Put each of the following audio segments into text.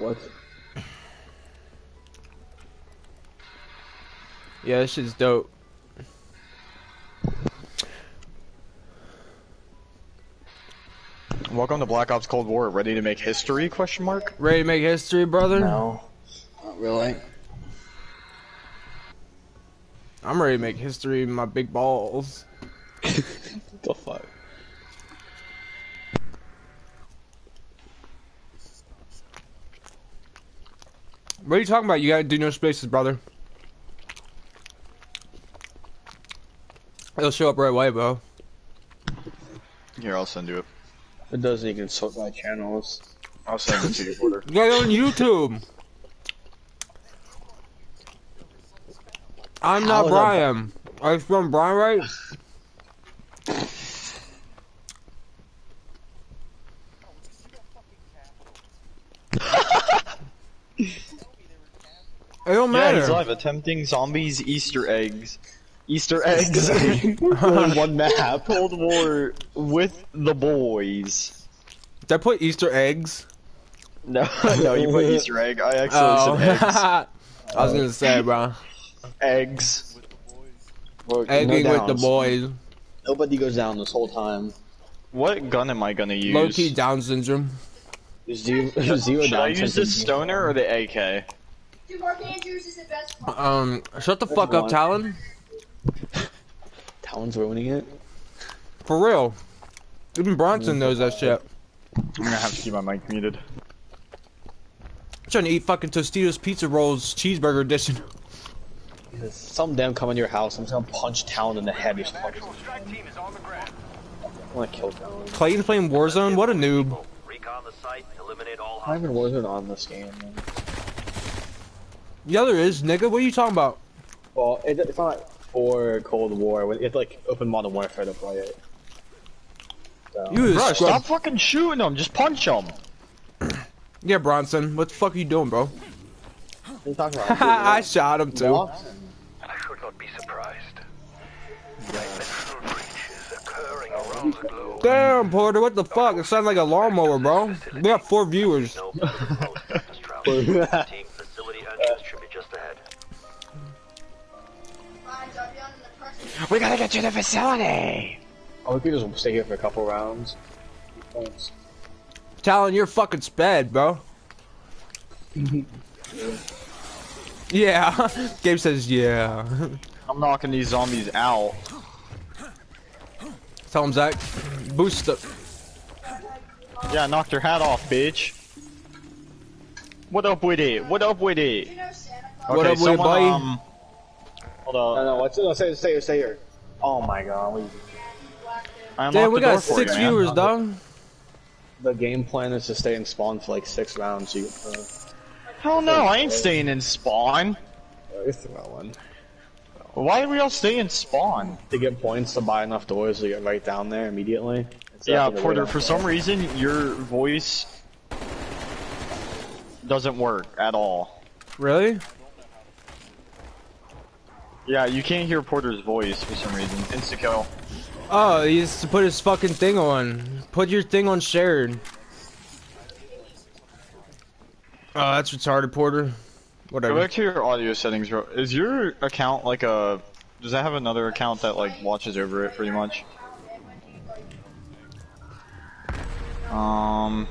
What? Yeah, this shit's dope. Welcome to Black Ops Cold War. Ready to make history? Question mark. Ready to make history, brother? No. Not really. I'm ready to make history in my big balls. What are you talking about? You gotta do no spaces, brother. It'll show up right away, bro. Here, I'll send you it. It doesn't. even can sort by channels. I'll send it to you, Porter. Get on YouTube. I'm not Bryan. I'm from Brian, right? It don't Yeah, he's matter. live attempting zombies Easter eggs. Easter eggs on one map. Cold War with the boys. Did I put Easter eggs? No, no, you put Easter egg. I actually Oh. said eggs. I was gonna say, bro. eggs. Look, no Egging with the boys. Nobody goes down this whole time. What gun am I gonna use? Low key Down syndrome. Zero, zero Should down I use the stoner or the AK? Dude, Mark Andrews is the best part. Um, shut the fuck up. Talon. Talon's ruining it. For real. Even Bronson knows that shit. I'm gonna have to keep my mic muted. I'm trying to eat fucking Tostitos pizza rolls cheeseburger edition. Some damn come in your house. I'm just gonna punch Talon in the head. Just punch him. I wanna kill Talon. Clayton playing Warzone? What a noob. Recon the site, eliminate all I haven't Warzone on this game. Man. Yeah, there is, nigga. What are you talking about? Well, it, it's not for Cold War. It's like open Modern Warfare to play it. So, You Bro, scrub- stop fucking shooting them. Just punch them. Yeah, Bronson. What the fuck are you doing, bro? what are you talking about? I shot him too. Watson. I should not be surprised. Dimensional breaches occurring around the globe. Damn, Porter. What the fuck? It sounds like a lawnmower, bro. We got four viewers. We gotta get to the facility. Oh, we could just stay here for a couple rounds. Points. Talon, you're fucking sped, bro. yeah. Gabe says, yeah. I'm knocking these zombies out. Tell him, Zach. Boost up. Yeah, knock your hat off, bitch. What up with it? What up with it? You know Okay, What up with it, buddy? um, hold No, no, what's no, stay, stay here, stay here. Oh my god, we, I Damn, we got six you, viewers, dog. the game plan is to stay in spawn for like six rounds. So you uh, Hell no, I ain't staying in spawn. you throw out one Why are we all staying in spawn? to get points to buy enough doors to get right down there immediately. Instead Yeah, of having to Porter, for some reason, your voice doesn't work at all. Really? Yeah, you can't hear Porter's voice for some reason. Insta-kill. Oh, he needs to put his fucking thing on. Put your thing on shared. Oh, that's retarded, Porter. Whatever. Go Whatever. back to your audio settings, bro. Is your account like a... Does that have another account that, like, watches over it, pretty much? Um...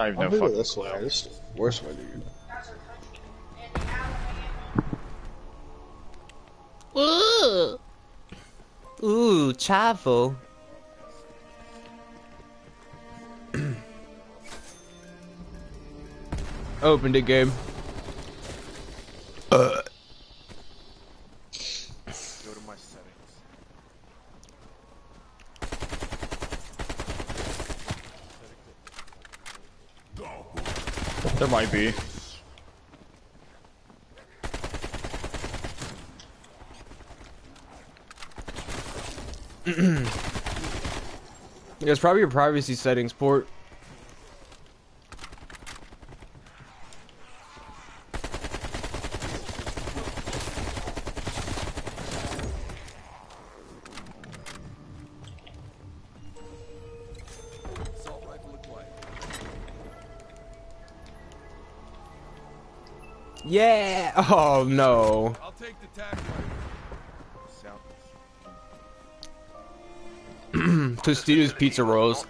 I have no I'll do it fucking this way. This is the worst way to Ooh. Ooh, travel. Opened it, game. Uh. Go to my settings. There might be. Yeah, it's probably your privacy settings port. Yeah. Oh no. Proceed pizza rolls.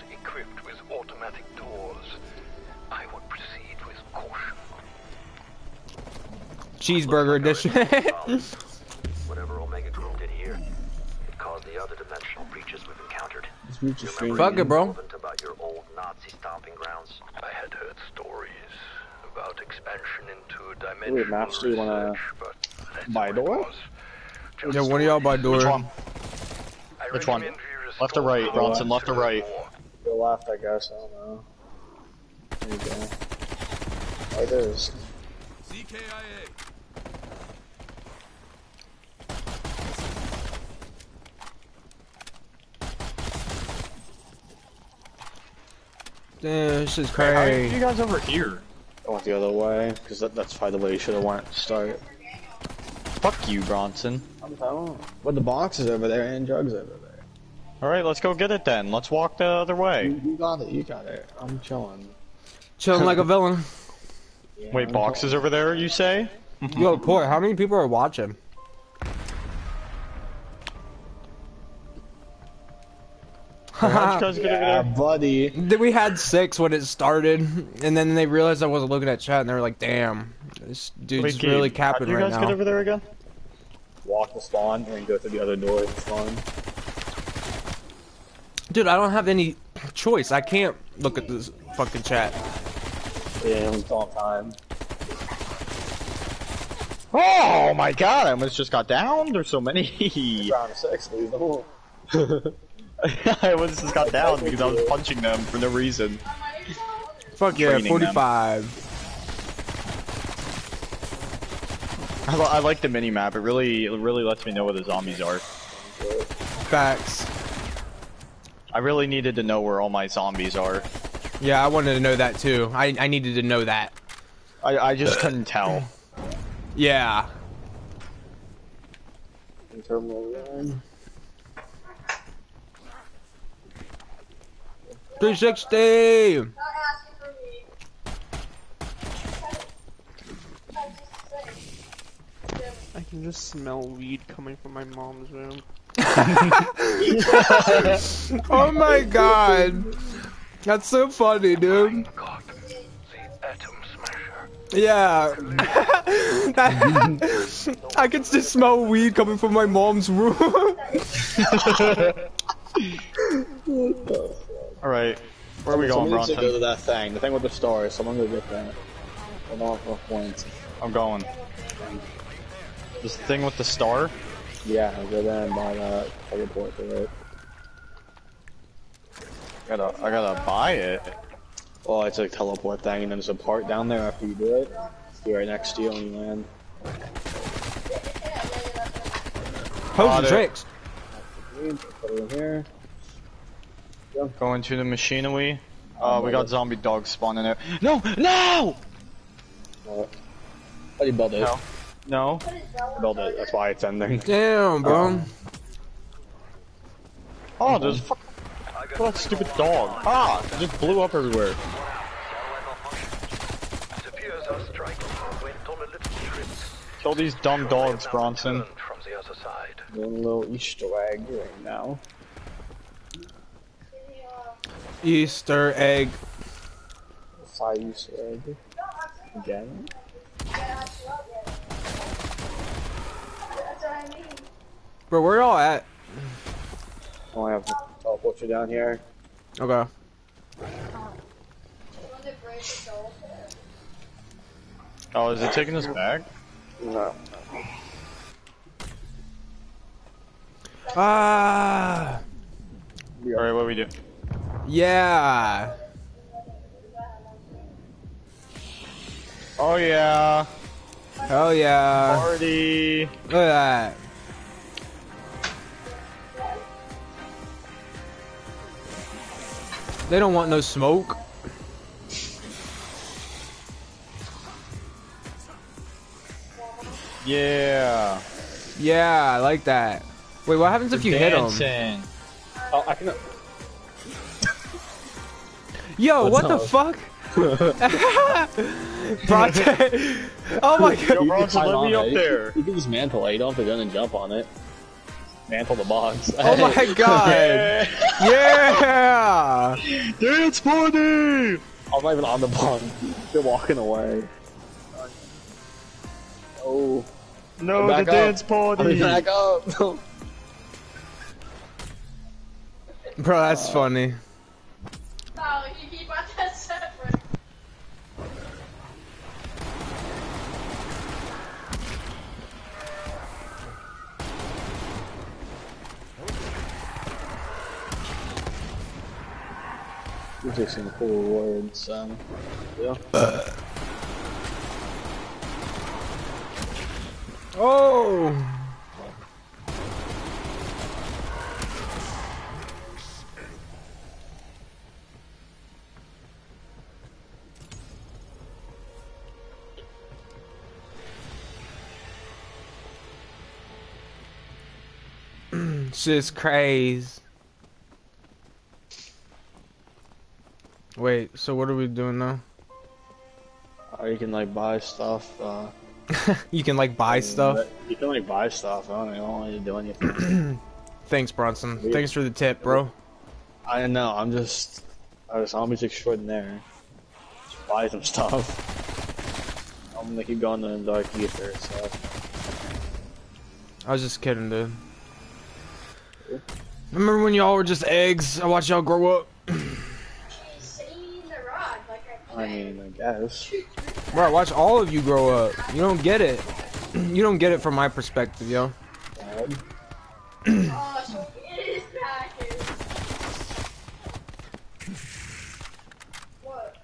Cheeseburger edition. Whatever Omega Group did here, it caused the other dimensional breaches we've encountered. Fuck it, bro. Relevant about your old Nazi stomping grounds. I had heard stories about expansion into dimensional Maps, do you wanna research, but that's buy a door? Yeah, one of y'all by door. Which one? Which one? Recommend you Left or restore right, Bronson? Left or to right? Go left, I guess. I don't know. There you go. Oh, it is. CKIA. Damn, this is How are you guys over here? I went the other way, because that, that's probably the way you should have went to start. Fuck you, Bronson. I'm telling But the box is over there and drugs over there. Alright, let's go get it then. Let's walk the other way. You, you got it, you got it. I'm chilling. Chilling like a villain. Yeah, Wait, I'm boxes over there, you say? Yo, Port, how many people are watching? How'd you guys get over Yeah, buddy. Then We had six when it started, and then they realized I wasn't looking at chat, and they were like, "Damn, this dude's Wait, Gabe, really how'd capping you right guys get now." over there again? Walk the spawn and then go through the other door and spawn. Dude, I don't have any choice. I can't look at this fucking chat. Yeah, we still have time. Oh my god, I almost just got down. There's so many. Round six, leave the. I almost just got down because I was punching them for no reason. Fuck yeah, Training them. 45. I, I like the mini map. It really, it really lets me know where the zombies are. Facts. I really needed to know where all my zombies are. Yeah, I wanted to know that too. I, I needed to know that. I, I just couldn't tell. Yeah. In terminal one. 360! Not asking for me. I can just smell weed coming from my mom's room. Oh my god. That's so funny, dude. God, the atom. Yeah. I can just smell weed coming from my mom's room. Alright, where are we going, Someone needs to go to that thing, the thing with the stars. Someone go get that. An awful points. I'm going. This thing with the star? Yeah, I'll go there and buy that teleport to it. I gotta, I gotta buy it. Well, it's a teleport thing, and then there's a part down there after you do it. It's right next to you when you land. Pose Got the it. tricks. Put it in here. Going to the machinery. Uh, we got zombie dogs spawning there. No, no! What? how do you build it? No. No. Build it. That's why it's ending. Damn, bro. Oh, there's a fuck. Look at that stupid dog. Ah, it just blew up everywhere. It appears our strike went on a little trip. Kill these dumb dogs, Bronson. Turned From the other side. Doing a little Easter egg right now. Easter egg. Side Easter egg. Again. That's what I mean. Bro, where are y'all at? Only have to teleport you down here. Okay. When they break the soul. Oh, is it taking us back? No. Ah. Alright, what do we do? Yeah. Oh yeah, Hell yeah. party. Look at that. They don't want no smoke. Yeah. Yeah, I like that. Wait, what happens if you hit them? Dancing. Oh, I can. Yo, What's what the fuck? Bronte. oh my Yo, god. Bronson, let me Climb up it. there. Eh? You can just mantle it. You don't have to gun and jump on it. Mantle the box. Oh my god. Yeah. Dance party! I'm not even on the box. They're walking away. Oh. No, Back the up. dance I'm party! back up. Bro, that's funny. No, he, he bought that separate. Are some cool rewards. Um, yeah. Oh. Shit's crazy. Wait, so what are we doing now? Or you can like buy stuff. Uh, You can like buy stuff. You can like buy stuff. I don't, I don't want you to do anything. Thanks, Bronson. Thanks for the tip, bro. I know. I'm just a zombies extraordinaire. Just buy some stuff. I'm gonna keep going in the dark ether. So I was just kidding, dude. Remember when y'all were just eggs? I watched y'all grow up. Seen the rod, like I I mean, I guess. Bro, I watch all of you grow up. You don't get it. You don't get it from my perspective, yo. Oh, so it is back here. What?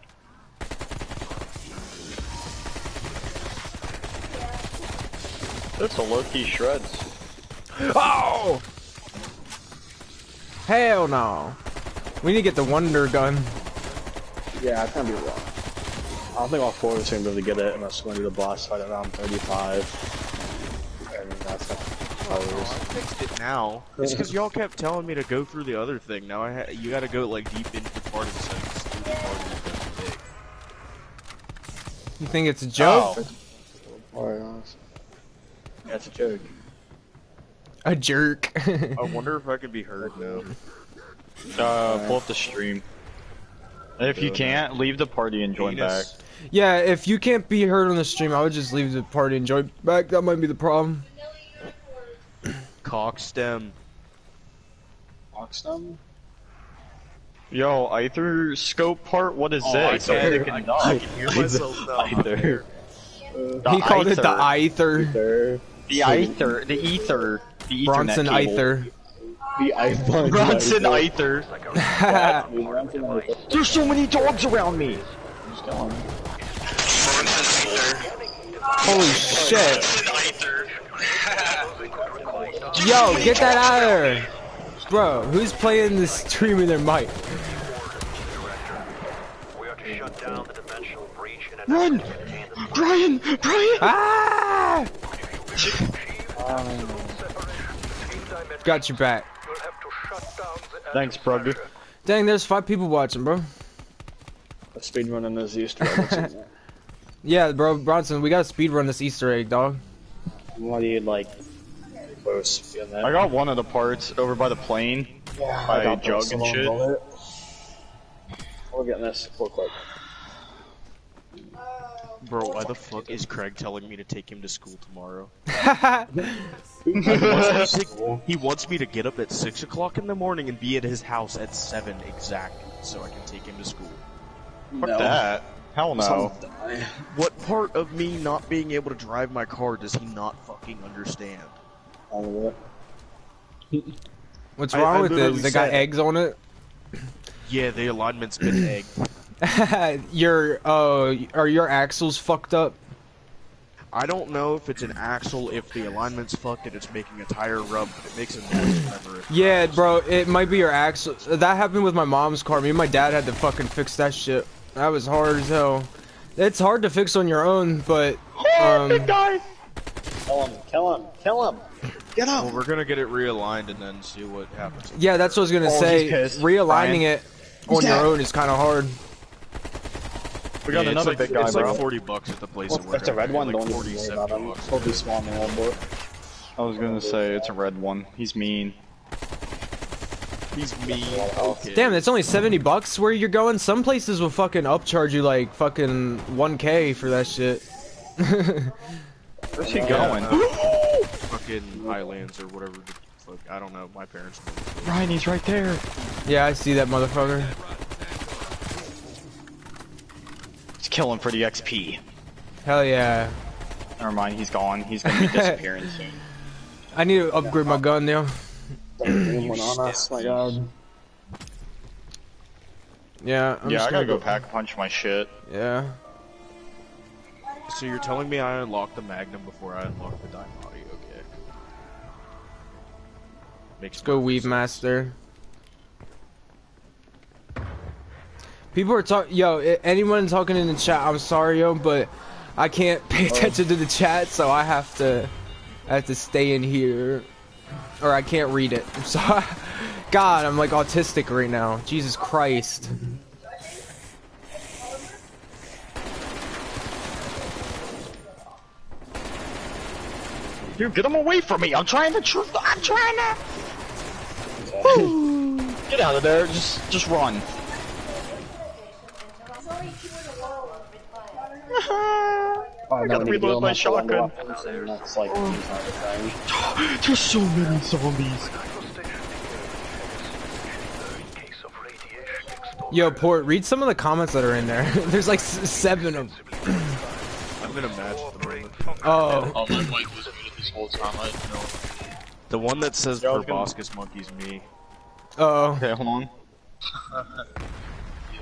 That's a low-key shreds. Oh! Hell no. We need to get the Wonder Gun. Yeah, I can't be wrong. I don't think all four of us are gonna be able to get it unless we're gonna do the boss fight around 35. I mean, that's not how it I fixed it now. It's because y'all kept telling me to go through the other thing. Now I ha you gotta go like deep into the part of the sentence. to do the part of the thing. You think it's a joke? Alright, honest. Yeah, a joke. A jerk. I wonder if I can be heard now. Uh, pull up the stream. If you can't, leave the party and join back. Penis. yeah, if you can't be heard on the stream, I would just leave the party and join back. That might be the problem. Cock stem. Oxdom? Yo, Aether scope part, what is Oh, this? I A can- freaking dog. hear myself now. Aether. he called it the Aether. Ether. The Aether. The Ether. The Ethernet Bronson cable. Ether. The iPhone. Bronson Aether. There's so many dogs around me. Holy shit. Yo, get that out of there. Bro, who's playing this stream in their mic? We are to shut down the dimensional breach in an Run! effort to contain the Brian! Brian! Ah! Got your back. You'll have to shut down the Thanks, brother. Dang, there's five people watching, bro. A speedrunning this Easter egg. Yeah, bro, Bronson, we gotta speedrun this Easter egg, dog. what do you like? Close. I got one of the parts over by the plane. I by got Jug this and shit. with. We're getting this real quick. Bro, why the fuck is Craig telling me to take him to school tomorrow? He He wants me to get up at 6 o'clock in the morning and be at his house at 7 exactly, so I can take him to school. Fuck that. Hell no. What part of me not being able to drive my car does he not fucking understand? All of it. What's wrong I with it? literally They got eggs on it? Yeah, the alignment's been egg. your, uh, are your axles fucked up? I don't know if it's an axle, if the alignment's fucked and it's making a tire rub, but it makes a noise whenever it Yeah, bro, it might be your axle. That happened with my mom's car. Me and my dad had to fucking fix that shit. That was hard as hell. It's hard to fix on your own, but, um, Kill him! Kill him! Kill him! Get Well, we're gonna get it realigned and then see what happens. yeah, that's what I was gonna Oh, say. Realigning Brian. it on your dead. own is kind of hard. We got Yeah, another like, big guy, It's bro. like 40 bucks at the place Well, that we're if it's a red one, like don't 40, 70 bucks. He'll be spawning one boy. I was gonna say it's a red one. He's mean. He's mean. Okay. Damn, it's only 70 bucks where you're going. Some places will fucking upcharge you like fucking 1k for that shit. Where's he Yeah. going? Fucking Highlands or whatever. the Fuck, I don't know. My parents. Ryan, he's right there. yeah, I see that motherfucker. He's killing for the XP. Hell yeah. Never mind, he's gone. He's gonna be disappearing soon. I need to upgrade my gun now. Green one on us, my god. Yeah, I'm yeah, just I gotta gonna go pack punch my shit. Yeah. So you're telling me I unlocked the Magnum before I unlocked the Diamatti? Okay. Makes Let's go Weave sense. Master. People are talking. Yo, anyone talking in the chat? I'm sorry, yo, but I can't pay oh. attention to the chat, so I have to. I have to stay in here, or I can't read it. I'm sorry. God, I'm like autistic right now. Jesus Christ. Dude, get him away from me! I'm trying to. Tr I'm trying to. Get out of there! Just, just run. There's only two in the world of it, but- Oh, I gotta reload my shotgun. That's like the. There's so many zombies. Yo, Port, read some of the comments that are in there. There's like seven of. them. I'm in a match at the. Oh. oh, Oh, my mic was muted this whole time. I didn't know. The one that says Yeah, gonna- Proboscis Monkey's me. oh. Okay, hold on.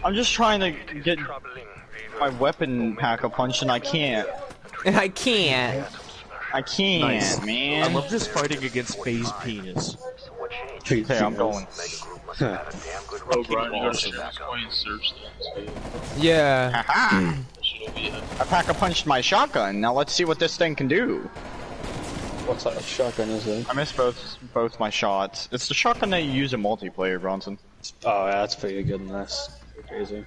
I'm just trying to get my weapon pack a punch and I can't. And I can't. I can't, Nice. man. I love just fighting against Phase Penis. Okay, I'm going. Oh, Brian, you gotta share this point and search things. Yeah. Aha! That shit'll hmm. be it. I pack a punched my shotgun. Now let's see what this thing can do. What's that of shotgun is it? I missed both both my shots. It's the shotgun that you use in multiplayer, Bronson. Oh, yeah, that's pretty good in this. Pretty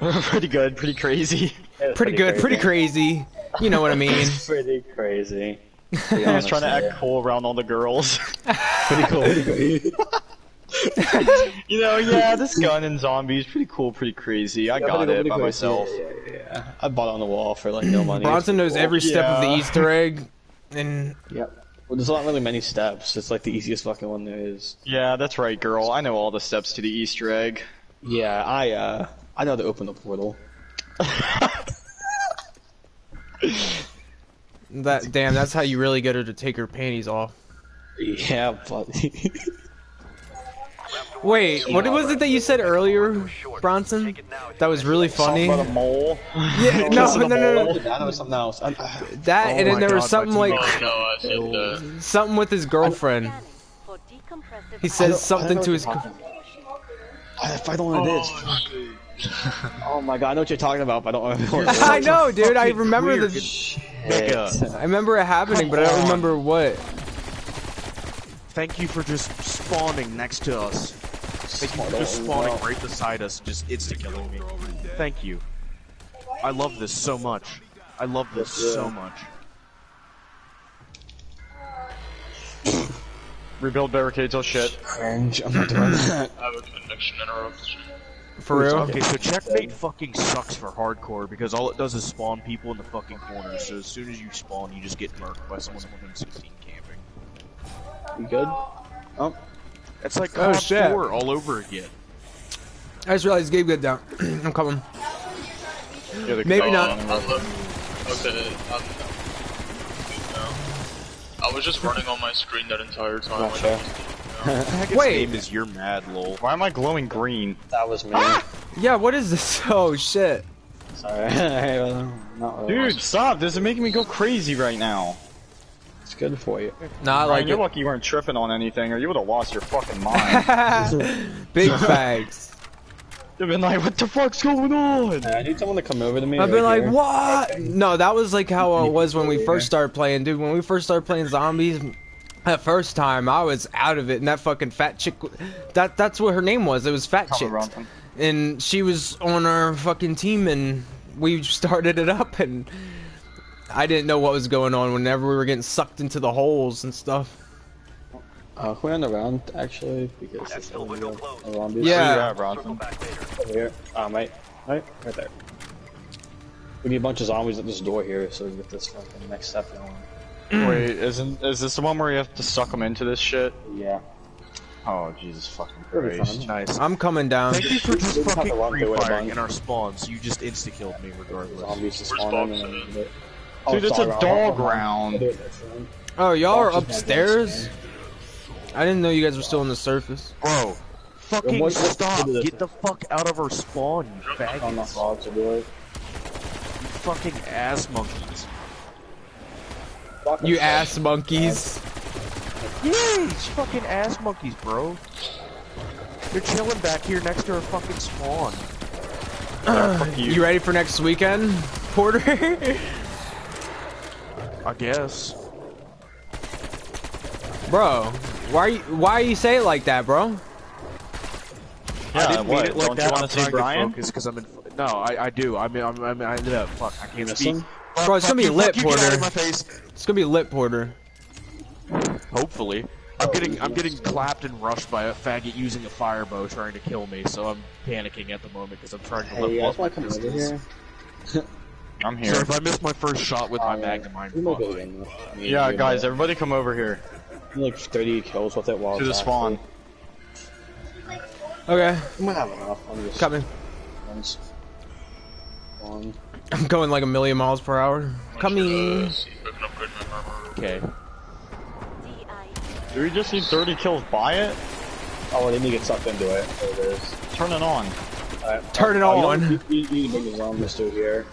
crazy. pretty good, pretty crazy. Yeah, it's Pretty good, pretty crazy. You know what I mean. Pretty crazy. I was trying to act cool around all the girls. Pretty cool. Pretty you know, yeah, this gun and zombies, pretty cool, pretty crazy. I got it by myself. Yeah, yeah, yeah. I bought it on the wall for like no money. Bronson knows every step of the Easter egg. And Yep. Well, there's not really many steps. It's like the easiest fucking one there is. Yeah, that's right, girl. I know all the steps to the Easter egg. Yeah, I uh, I know how to open the portal. that damn, that's how you really get her to take her panties off. Yeah, but Wait, what was it that you said earlier, Bronson? That was really funny. Something about a mole. Yeah, no, no, no, no, no. that was something else. I, I, That, and then there was something like Oh no, I said that. something with his girlfriend. He says something to know his. If I don't know oh, what it is. Oh my god, I know what you're talking about, but I don't know what it is. I know, dude. I remember queer. the. Shit. I remember it happening, but I don't remember what. Thank you for just spawning next to us. Thank you for just spawning right beside us, just insta killing me. Thank you. I love this so much. I love this so much. Rebuild barricades, oh shit. Cringe. I'm not doing that. I have a connection interruption. For real? Okay, so checkmate fucking sucks for hardcore because all it does is spawn people in the fucking corners. So as soon as you spawn, you just get murked by someone within 16 camping. You good? Oh, It's like Oh, COD shit. 4 all over again. I just realized Gabe got down. I'm coming. Yeah, they- Maybe not. Uh, uh, I left. Okay, I'm, I'm good now. I was just running on my screen that entire time. I Gotcha. didn't- Wait. name is You're Mad, lol. Why am I glowing green? that was me. Ah! Yeah, what is this? Oh shit. Sorry. not really. Dude, stop! This is making me go crazy right now. it's good for you. Not Ryan, like you're it. lucky you weren't tripping on anything, or you would have lost your fucking mind. Big bags. You've been like, what the fuck's going on? Uh, I need someone to come over to me. I've right been like, here. what? No, that was like how it was when we first started playing, dude. When we first started playing zombies, that first time I was out of it, and that fucking fat chick, that that's what her name was. It was Fat Chick. and she was on our fucking team, and we started it up, and I didn't know what was going on whenever we were getting sucked into the holes and stuff. Uh, can we end the round, actually? Because it's only a a zombie. Yeah. Yeah, Bronson. Over here. Um, right, right, right there. We need a bunch of zombies at this door here, so we get this fucking next step going. Wait, isn't is this the one where you have to suck them into this shit? Yeah. Oh Jesus fucking Christ! Nice. I'm coming down. Thank you for just We have to fucking run free through it a firing in our spawns. You just insta killed me regardless. Zombies to Where's spawn in and. Dude, it's a dog round. I'll do it next round. Oh, y'all are Box is upstairs? Done, I didn't know you guys were still on the surface. Bro, fucking what- what- stop! what is Get the fuck out of our spawn, you faggots! allowed to do it. You fucking ass monkeys! Fucking You fuck. ass monkeys. Yeah, these fucking ass monkeys, bro. They're chilling back here next to our fucking spawn. You ready for next weekend, Porter? I guess. bro, why you, why you say it like that, bro? I didn't mean what? it like Don't that. you want I'm to see trying Brian? focus because I'm in. No, I, I do. I mean, I'm, I'm, I ended up. Fuck, I can't miss speak. him? Bro, it's gonna be you, lit, fuck you, get out Porter. of my face. It's gonna be a lit, Porter. Hopefully. I'm getting I'm getting clapped and rushed by a faggot using a fire bow trying to kill me, so I'm panicking at the moment because I'm trying to Hey, you level guys up my come over here? I'm So here. if I miss my first shot with my Uh, magnum, I'm we might be fucked. getting- I mean, Yeah, guys, everybody come over here like 30 kills with it while to the it's spawn. Okay, actually- I might have enough. I'm just coming. One's- One. I'm going like a million miles per hour. Coming. I can upgrade. Okay. Do we just need 30 kills by it? Oh, they need to get sucked into it. There it is. Turn it on. Alright. Turn it Oh, on. You, you, you need to bring the zombies through here.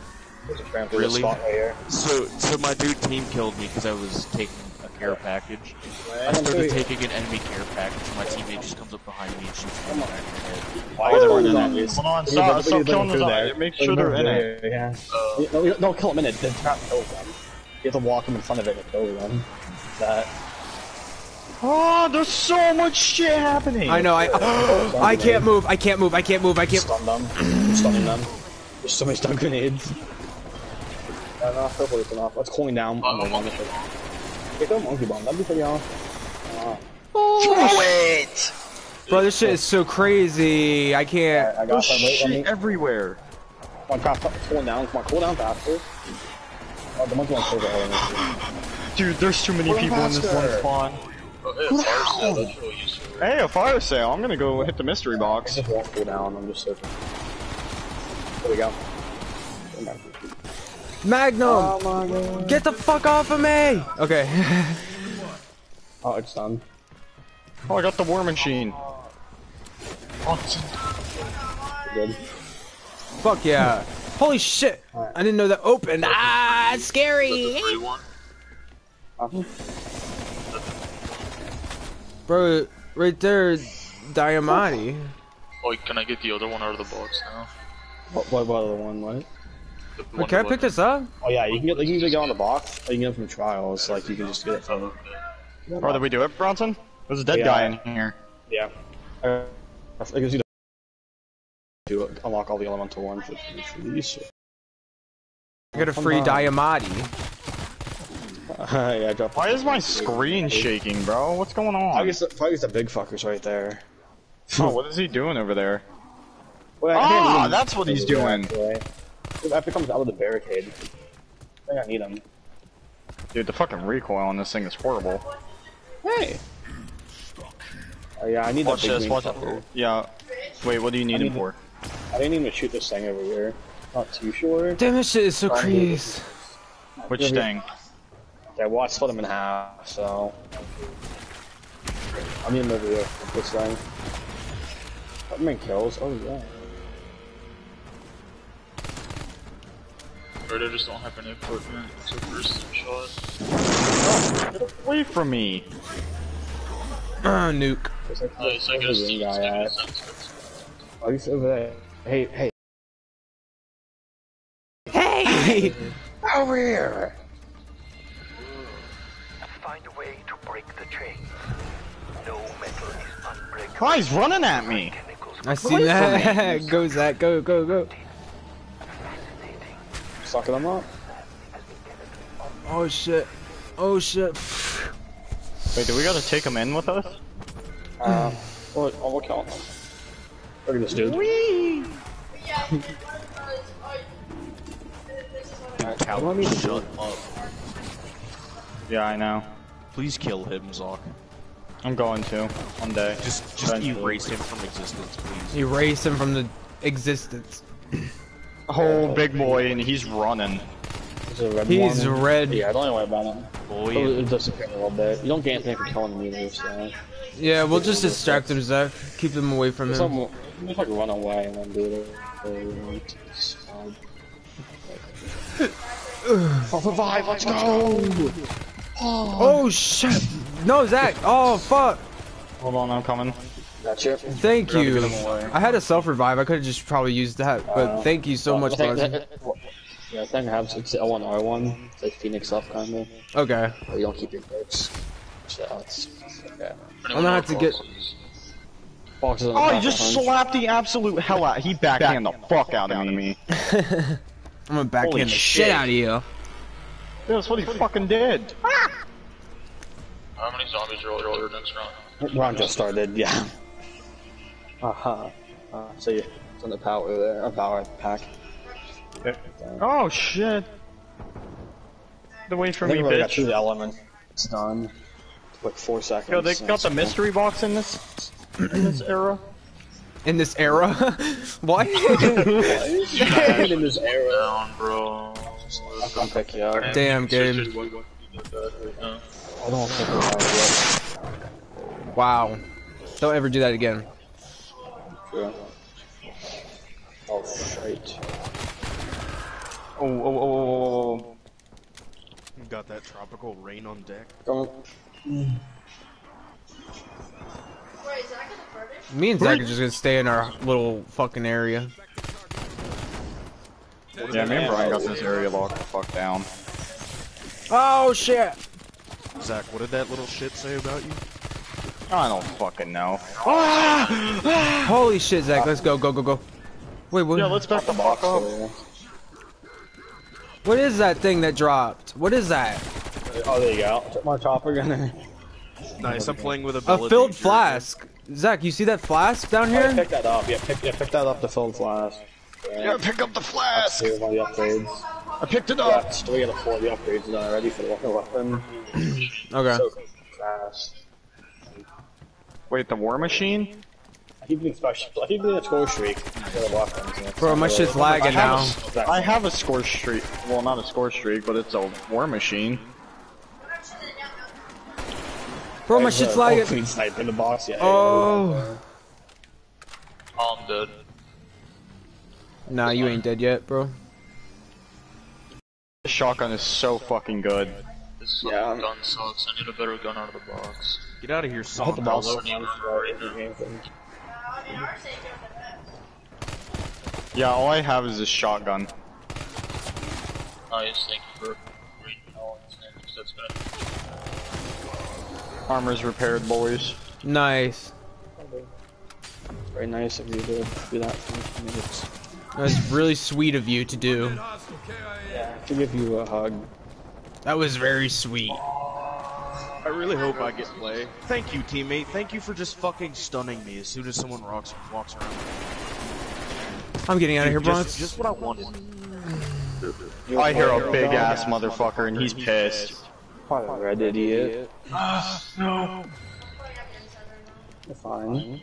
There's a tramp Really? spot right here. So so my dude team killed me because I was taking a care package. I I'm started taking an enemy care package, and my teammate just comes up behind me and shoots me in the back of the head. Why Oh, are they're there running zombies? Hold on, We stop, need to- we stop need to bring killing them the zombies. there. Make Bring sure them they're in it. there, Yeah. Uh, You- No, you- don't kill them in it. The trap kills them. You have to walk them in front of it and kill them. That. Oh, there's so much shit happening. I know. I I can't move. I can't move. I can't move. I can't. Stun them. I'm stunning them. There's so many stun grenades. Uh, no, hopefully it's enough. Let's cooling down. Uh, on the one. Get the monkey bomb. That'd be pretty awesome. Uh, Throw it! Bro, this shit is so crazy. I can't. I got There's some. Me. shit everywhere. Come on, craft, it's cooling down. Come on, cool down faster. Oh, the monkey won't close. Dude, there's too many Put 'em people in this one spawn. oh, hey, a fire sale, really. Hey, a fire sale. I'm gonna go hit the mystery box. Just won't cool down. I'm just searching. There we go. Magnum, Oh my god. get the fuck off of me. Okay. Oh, it's done. Oh, I got the war machine. Good. fuck yeah. Holy shit. I didn't know that opened. Ah, it's scary. Free. Bro, right there, Diamatti. Oh, can I get the other one out of the box now? What, what, what other one? What? The Wait, can I that pick this up? Oh yeah, you can get you can either get on the box or you can get it from trials. Like you can just get it from. Oh, did we do it, Bronson? There's a dead Yeah. guy in here. Yeah. Uh, I guess you to unlock all the elemental ones with for these. I got a Come free on. Diamatti. yeah, I. Why is my screen shaking, bro? What's going on? guess the, I guess the big fuckers right there. Oh, what is he doing over there? Well, Ah, that's what he's doing. actually. That becomes out of the barricade. I think I need him. Dude, the fucking recoil on this thing is horrible. Hey. Oh yeah, I need Watch that big this, watch fucker. it. Yeah. Wait, what do you need I him need for? I didn't even shoot this thing over here. Not too sure. Damn, this shit is so crazy. Which thing? Yeah, well, I split him in half, so. I need him over here with this thing. How many kills? Oh, yeah. Or they just don't have any equipment. It's a first shot. Get away from me! Uh, nuke. It's like, Nice, I where's guess the guy at? Oh, he's over there. Hey, hey. Hey! Over here! Find a way to break the chains. No metal is unbreakable. Guy's running at me! I see that. go Zach, go, go, go. Sucking them up. Oh shit. Oh shit. Wait, do we gotta take him in with us? Uh, what, oh, what count? Look at this dude. Yeah, because, uh, this is I- shut up. Yeah, I know. Please kill him, Zoc. I'm going to one day. Just, just Eventually. erase him from existence, please. Erase him from the existence. Oh, big boy, and he's running. This a red He's one. red. Yeah, don't worry about him. Boy, It'll, it'll disappear in a little bit. You don't get anything for killing him either, so. Yeah, we'll just distract him, Zach. Keep them away from him. Some, just like run away and then do it. Oh, revive, let's go! Oh shit! No, Zach! Oh fuck! Hold on, I'm coming. Gotcha. Thank Gotta you. get him away. I had a self revive. I could have just probably used that, but Uh, thank you so much, Well, Martin. Yeah, I think I have it's L1 R1. It's like Phoenix up kind of. Okay. But you don't keep your perks. So it's yeah. I'm gonna have to get. Boxes on the Oh, back he just behind. slapped the absolute hell out. He backhand the fuck out of me. I'm gonna backhand Holy the shit shit. out of you. That's what he fucking did. How many zombies are all next round? Round just started, yeah. Aha. Uh, so you, it's on the power there, or power pack. Um, oh shit. The way I from think me, we already got through the element. It's done. Like four seconds. Yo, they got the cool. mystery box in this in this era. In this era? what? in this era. Down, bro. I'll pick you up. Damn, game. I don't think we'll have Wow. Don't ever do that again. It yet. Oh, shit. Oh, oh, oh, oh, oh, got that tropical rain on deck. Come Wait, is that gonna? Me and Zach are just gonna stay in our little fucking area. oh. Yeah, me and Brian got this area locked the fuck down. Oh shit! Zach, what did that little shit say about you? I don't fucking know. Holy shit, Zach! Let's go, go, go, go. Wait, what? Yeah, let's back the fuck up. What is that thing that dropped? What is that? Oh, there you go. Took my chopper again. Nice, I'm playing with a A filled flask. Zach, you see that flask down here? Pick that up. Yeah, pick, yeah, pick that up. The filled flask. Yeah, pick up the flask. Two of the upgrades. I picked it up. it's three of four of the upgrades done already for the weapon. Okay. So fast. Wait, the war machine? I keep doing special. I keep doing a score streak. for the weapons, and it's Bro, not my shit's lagging I now. have, a, I have a score streak. Well, not a score streak, but it's a war machine. Bro, my There's shit's lagging. Clean snipe in the box. Yeah. Oh. Oh, I'm dead. Nah, you ain't dead yet, bro. This shotgun is so fucking good. This Yeah. gun sucks. I need a better gun out of the box. Get out of here, I hope the boss Solo. is not for every game thing. Yeah, all I have is a shotgun. Nice, thank you for reading all. That's gonna Armor's repaired, boys. Nice. Very nice of you to do that for me. That's really sweet of you to do. Hostile KIA. Yeah, to give you a hug. That was very sweet. I really hope I get play. Thank you, teammate. Thank you for just fucking stunning me as soon as someone rocks, walks around. I'm getting out of here, Just, Bronx. just what I wanted. I hear a big ass motherfucker and he's pissed. Probably red idiot. no. You're fine.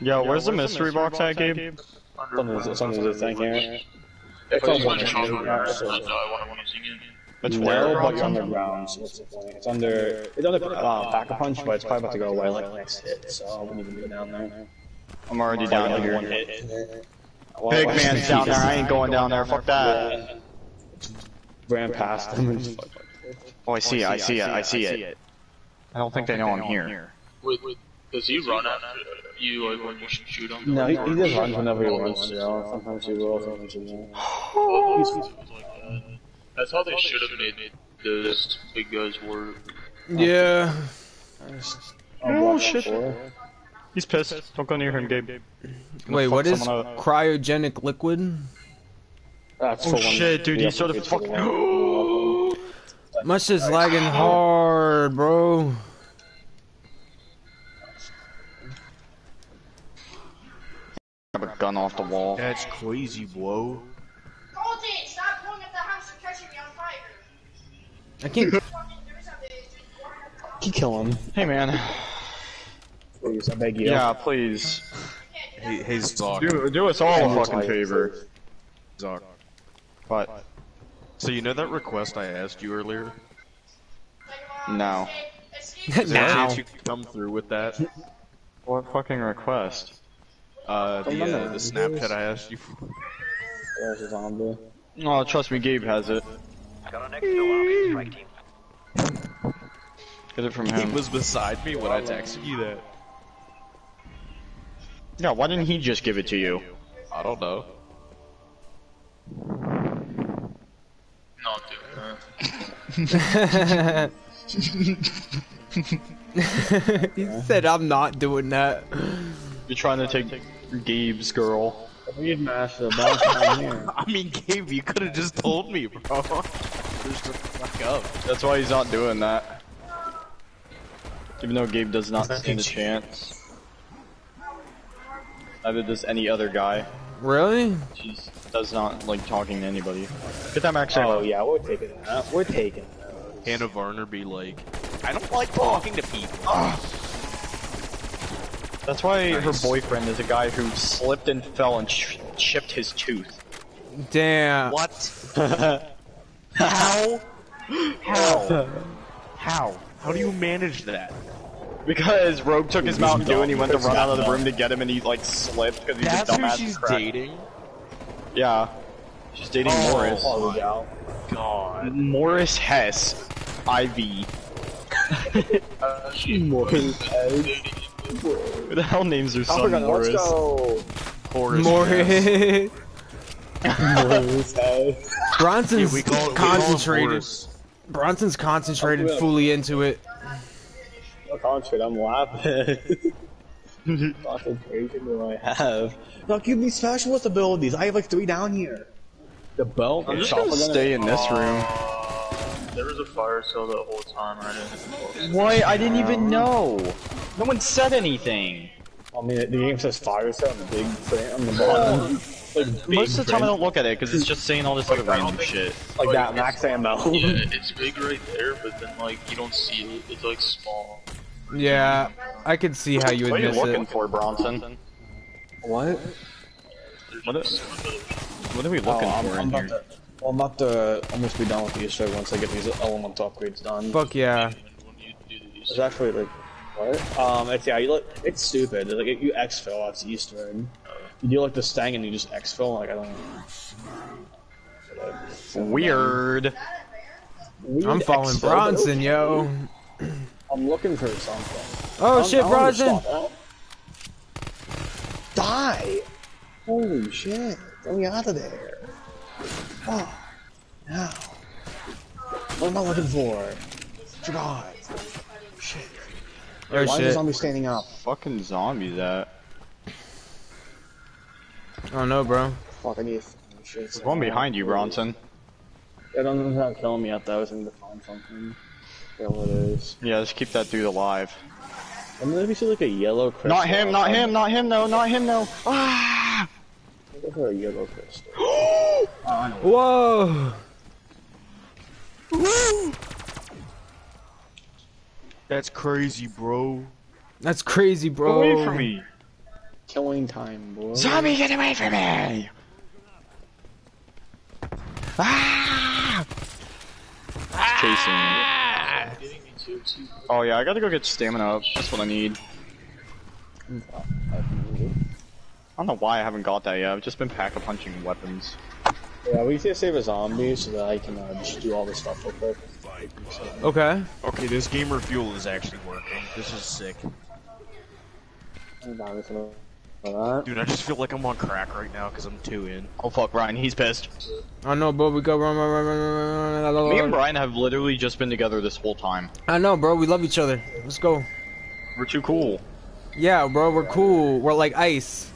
Yo, where's the mystery box at, Gabe? Something's, something's a thing here. If It's I use my on shotgun, one. I die when I'm using it. It's no, where? but you're underground, so what's the point? It's under, it's under uh, pack a punch, but it's probably about to go away like next hit, so I wouldn't even go down there. I'm already Down down like one here. hit. Big man's down there. I ain't going down there. Fuck that. Ran past him and just Oh, I see it. I see it. I see it. I don't think they know I'm here. Wait, wait. Does he run after you like when you shoot him? No, he, he just runs whenever he wants to. You? Sometimes he will, sometimes he won't. Oh, like that. That's how they should have made those big guys work. Yeah. Oh shit! He's pissed. Don't go near him, Gabe. Wait, what is someone cryogenic liquid? That's Oh for when shit, dude, the he started upgrades fucking. go out. My shit's lagging hard, bro. Grab a gun off the wall. That's crazy, bro. Colton, stop going at the house and catching me on fire. I can't. Fucking do something. Keep killing him. Hey man. Please, I beg you. Yeah, please. Hey, hey Zark. Do, do us all a Like- fucking favor. Zark. But So you know that request I asked you earlier? no. Is there a now. chance you could come through with that? What fucking request? Uh, the, uh, Remember, the Snapchat I asked you for. There's a zombie. Oh, trust me, Gabe has it. Got an extra army strike team. Get it from him. He was beside me when I texted you that. Yeah, why didn't he just give it to you? I don't know. Not doing that. he said I'm not doing that. You're trying to take Gabe's girl. We need mash down here. I mean, Gabe, you could have just told me, bro. Just to fuck up. That's why he's not doing that. Even though Gabe does not stand a chance. Neither does any other guy. Really? He does not like talking to anybody. Get that max Oh yeah, we're taking that. We're taking that. Hannah Varner be like, I don't like talking to people. That's why her boyfriend is a guy who slipped and fell and ch chipped his tooth. Damn. What? How? How? How? How do you manage that? Because Rogue took his Mountain Dew and he went to run out of the room to get him and he like slipped because he's That's a who she's crack. dating? Yeah. She's dating Oh. Morris. Oh, yeah. God. Morris Hess. IV. Morris Who the hell names their I son forgot. Morris? Let's go. Horace Morris. Morris Bronson's Yeah, we call, we call him concentrated. Bronson's concentrated Oh, fully into it. Look on shit, I'm laughing. Concentration do I have? Now give me specialist abilities. I have like three down here. The belt. I'm just gonna stay in this room. There was a fire cell the whole time. I didn't. What? I didn't even know. No one said anything. I mean, the game says fire set on the big print on the bottom. like, Most of the time I don't look at it because it's just saying all this other Like, I random think- shit. like that max ammo. Yeah, it's big right there, but then like you don't see it. It's like small. Yeah, I can see how you would What are you miss looking it. for, Bronson? What? What are, what are we Oh, looking I'm, for I'm in about here? Well, I'm about to almost be done with the Easter once I get these elemental upgrades done. Fuck yeah. When you do these, It's actually like what? Um, it's yeah, you look. It's stupid. Like you exfil, that's Easter egg. You do like the stang and you just exfil. Like I don't. Weird. Weird I'm following exfil, Bronson, yo. I'm looking for something. Oh I'm- shit, Bronson. Die! Holy shit! Get me out of there! Oh, now. What am I looking for? Forgot. Shit. Oh Why is the zombie standing up? Fucking zombie that. Oh no, bro. Fuck, I need. Shit. There's one behind you, Bronson. I don't know how to kill me yet, though. I was going to find something. Yeah, what it is. Yeah, just keep that dude alive. And then if you see like a yellow crystal. Not him, not him, not him, no, not him, no. Ah! Look for a yellow crystal. Whoa. That's crazy, bro. That's crazy, bro. Away from me. Killing time, boy. Zombie, get away from me! Ah! Chasing me. getting me too. too. Oh yeah, I gotta go get stamina up. That's what I need. I don't know why I haven't got that yet. I've just been pack a punching weapons. Yeah, we need to save a zombie so that I can uh, just do all this stuff real quick. Okay. Okay, this gamer fuel is actually working. This is sick. Hold on, just gonna- for that. Dude, I just feel like I'm on crack right now because I'm two in. Oh fuck, Ryan, he's pissed. I know, bro. We go run, run, run, run, run, run, run, Me and run. Brian have literally just been together this whole time. I know, bro. We love each other. Let's go. We're too cool. Yeah, bro, we're cool. We're like ice.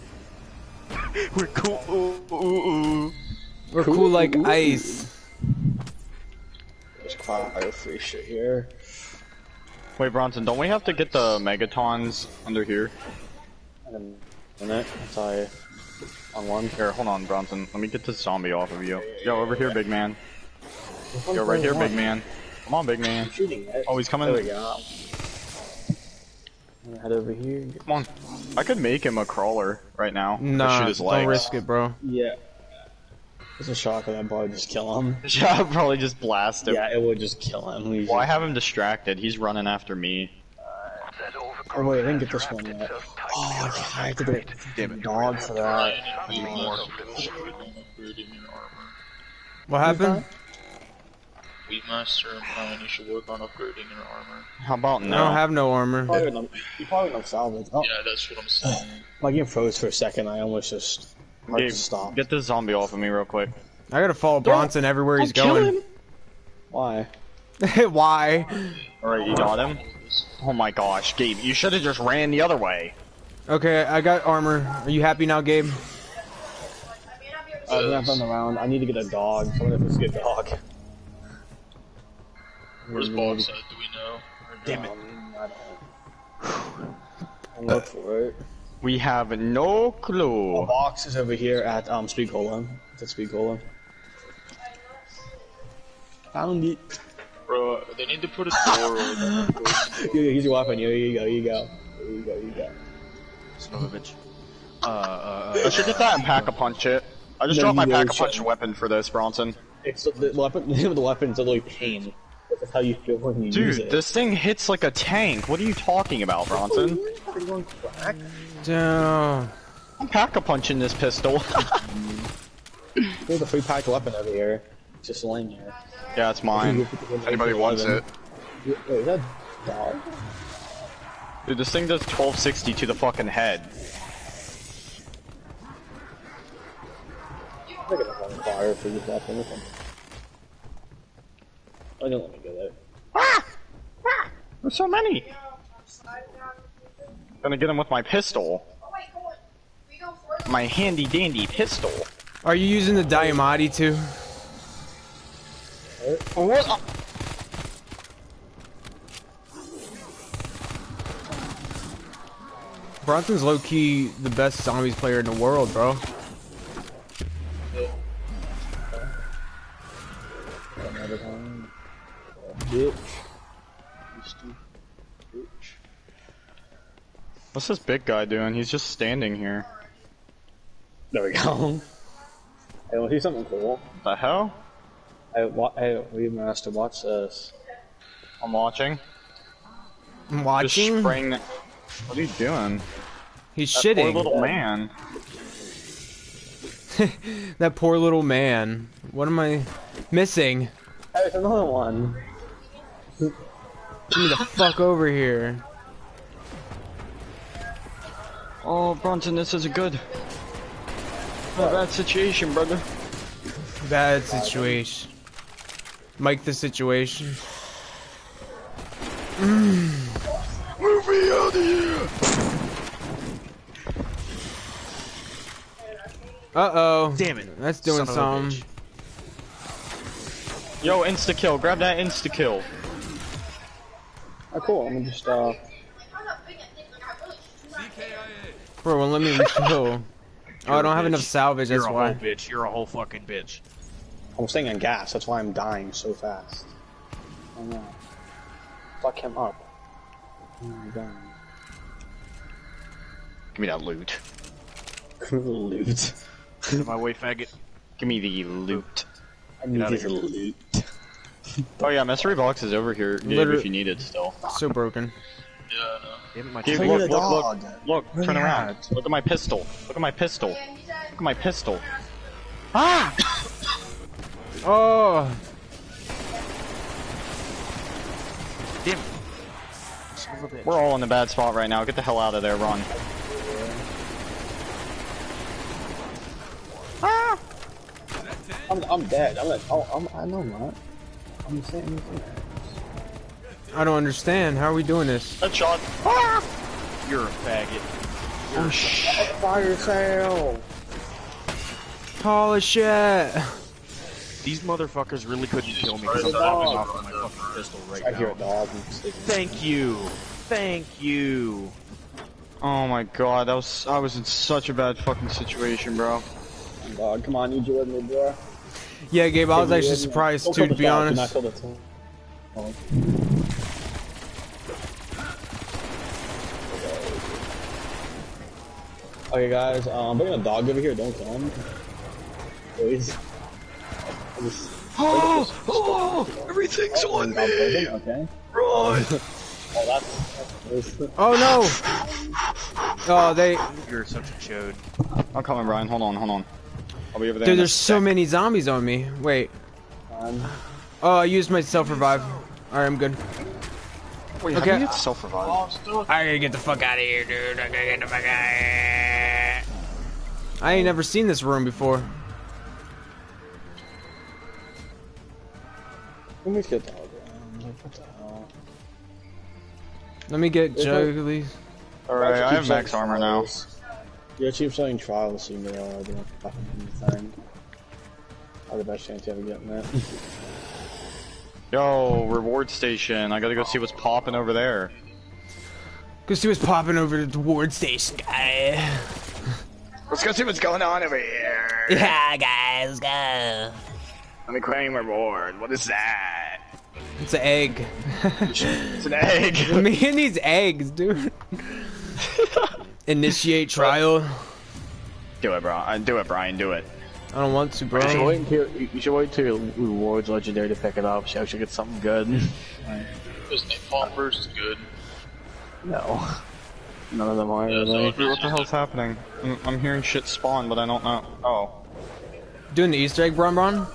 We're cool. Ooh, ooh, ooh. We're cool like ice. There's cryo free shit here. Wait, Bronson, don't we have to get the Megatons under here? And a minute, I on one. Here, hold on, Bronson. Let me get this zombie off of you. Yo, over here, big man. Yo, right here, big man. Come on, big man. Oh, he's coming. There we go. I'm gonna head over here. Come on. I could make him a crawler right now. to Nah, shoot his don't legs. risk it, bro. Yeah. It's a shotgun. I'd probably just kill him. Yeah, I'll probably just blast him. Yeah, it would just kill him. We Well, I have him distracted. He's running after me. That Oh wait, I didn't get this one yet. Oh, around yeah, I have the to get street. Damn it. dog for that. I need more upgrading your armor. What happened? Weedmaster and Brian, you should work on upgrading your armor. How about no? I don't have no armor. Probably no, you probably no salvage. Oh, Yeah, that's what I'm saying. my game froze for a second. I almost just like Gabe, stopped. get the zombie off of me real quick. I gotta follow Bronson everywhere he's Don't going. him. Why? Why? Alright, you got him? Oh my gosh, Gabe, you should have just ran the other way. Okay, I got armor. Are you happy now, Gabe? Uh, I'm on the round. I need to get a dog. Someone has to get a dog. Where's Box at? Do we know? Or Damn it. Um, I don't. Look for it. We have no A clue. box is over here at um Speed Golem. It's at Speed Golem. Found it. Bro, they need to put a door over the Here, here's your weapon. Here you go. Here you go. Here you go. Here you go. Son of a bitch. Uh, uh, I uh, should get that and pack a punch it. I just No, dropped my pack a punch weapon for this, Bronson. It's the weapon. The weapon. of the weapon is literally pain. That's how you feel when you use Dude, this thing hits like a tank. What are you talking about, Bronson? Damn. I'm pack a punching this pistol. There's a free pack weapon over here. It's just laying here. yeah, it's mine. Anybody wants it. Wait, is that a dog? Dude, this thing does 1260 to the fucking head. I'm gonna on fire for this weapon. This one. Oh, don't let me go there. Ah! ah! There's so many. Gonna get him with my pistol. My handy dandy pistol. Are you using the Diamatti too? What? Bronson's low key the best zombies player in the world, bro. Bitch. You bitch. What's this big guy doing? He's just standing here. There we go. Hey, want to see something cool? The hell? Hey, wa- hey, we master, watch this. I'm watching. I'm Just watching. spraying. The... What are you doing? He's That poor shitting. little man. that poor little man. What am I missing? Hey, there's another one. Get me the fuck over here. Oh, Bronson, this is a good. A bad situation, brother. Bad situation. Mike the situation. Move me out of here! Uh oh. damn it. That's doing Son of something. Yo, insta kill. Grab that insta kill. Oh, cool. I'm gonna just, uh, Bro, won't let me refill. Oh, I don't have enough salvage, You're that's a why. whole bitch. You're a whole fucking bitch. I'm staying on gas. That's why I'm dying so fast. Oh no. Fuck him up. Oh my god. Give me that loot. loot. Get my way, faggot. Give me the loot. I need outta this here. loot. Oh yeah, mystery box is over here, Gabe, Literally- if you need it still. So broken. Yeah, I know. Damn it, my Gabe, Bring look, look, look, look, turn around. Look at my pistol. Look at my pistol. Look at my pistol. Ah! oh, Damn it. Son of a bitch. We're all in a bad spot right now. Get the hell out of there, run. I'm, I'm dead. I'm like, oh, I'm, I know I'm not. I'm saying anything. I don't understand. How are we doing this? Headshot. Ah! You're a faggot. Oh shit! Fire sale! Holy shit! These motherfuckers really couldn't kill me because I'm popping off with my fucking pistol right I hear a dog. Thank you. Thank you. Oh my god, that was I was in such a bad fucking situation, bro. Dog, come on, need you with me, bro. Yeah, Gabe, I was actually yeah, surprised don't too, to be dog, honest. not kill the dog. Oh. Okay, guys, um, I'm bringing a dog over here. Don't come, him, please. I just- Oh, oh, everything's on I'll break him, Okay. Run! Oh, that's. that's Oh no! Oh, they. You're such a chode. I'm coming, Brian. Hold on, hold on. I'll be over there. Dude, there's so sec. many zombies on me. Wait. um, Oh, I used my self revive. Alright, I'm good. Wait, how Okay. do you get self revive? I gotta get the fuck out of here, dude. I gotta get the fuck out of here. I ain't never seen this room before. let me get dog. around. Like, what the hell? Let me get There's Juggly. Alright, I have max armor now. Trials. Yeah, keep selling trials so you know uh, the fucking thing. Are the best chance you ever getting that. Yo, reward station. I gotta go see what's popping over there. Go see what's popping over to the reward station, guy. Let's go see what's going on over here. Yeah, guys, go. Let me claim reward. What is that? It's an egg. It's an egg. Me and these eggs, dude. Initiate trial. do it, bro. Uh, Do it, Brian. Do it. I don't want to, You should bro. wait until you you should wait until your rewards legendary to pick it up. So you actually get something good. This napalm burst is good. no, none of them are. Yeah, so really. if what the hell's happening? I'm, I'm hearing shit spawn, but I don't know. Oh. Doing the Easter egg, Bron Bron?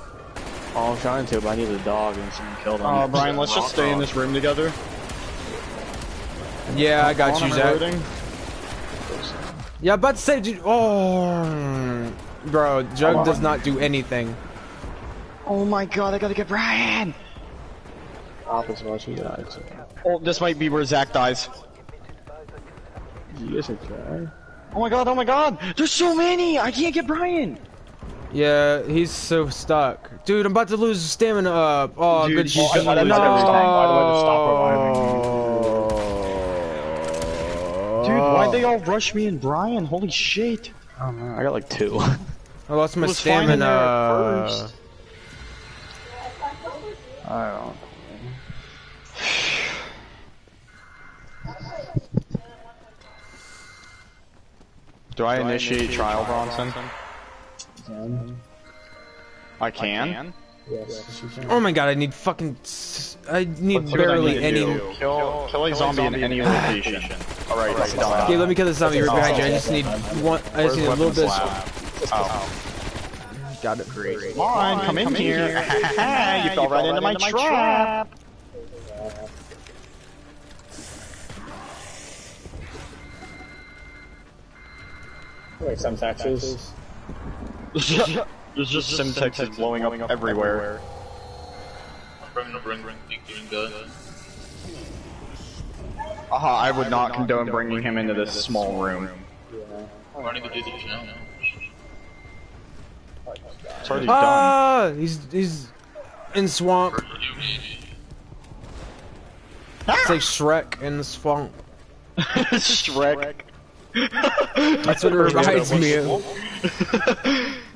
Oh, I'm trying to, but I need a dog and someone killed him. Uh, Brian, let's just stay in this room together. Yeah, I got Hold you, on, am Zach. Loading? Yeah, about to say, dude. Oh, bro, Jug does not do anything. Oh my god, I gotta get Brian! Office watching guys. Oh, this might be where Zach dies. You guys okay? Oh my god, oh my god! There's so many! I can't get Brian! Yeah, he's so stuck. Dude, I'm about to lose stamina up. Oh, Dude, good you shit. should why did no. Dude, why'd they oh. all rush me and Brian? Holy shit! Oh, man, I got like two. I lost my It was fine in there at stamina. first. I don't. Do I initiate trial, Bronson? Ten. I can? Yes. Oh my god, I need fucking. s- I need Let's see I barely need any. do. Kill, kill a zombie in any ah. location. Alright, it's done. Okay, let me kill this zombie right behind you. I just need one. I just need a little bit. Oh. Got it. Come on, come in here. you fell right into my trap. Wait, some taxes. There's just Semtex blowing up everywhere. Bring, bring, bring, bring, bring, bring, Aha, I would not condone bringing him into this small room. I'm running the duty now. It's already done. Ah, he's he's in swamp. It's like Shrek in the swamp. Shrek. That's what it reminds me of.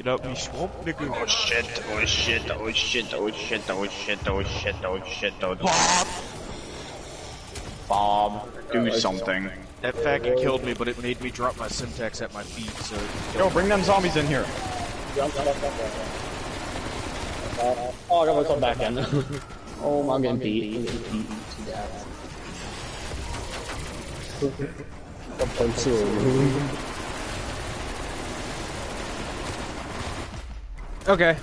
Get up, me swamp nigga. Oh shit, oh shit, oh shit, oh shit, oh shit, oh shit, oh shit, oh shit. Bob! Bob, do something. That faggot killed me, but it made me drop my Semtex at my feet, so... Yo, bring them zombies in here. Oh, I got myself back in. oh, I'm getting beat. I'm getting beat to death. A punch to a room. Okay.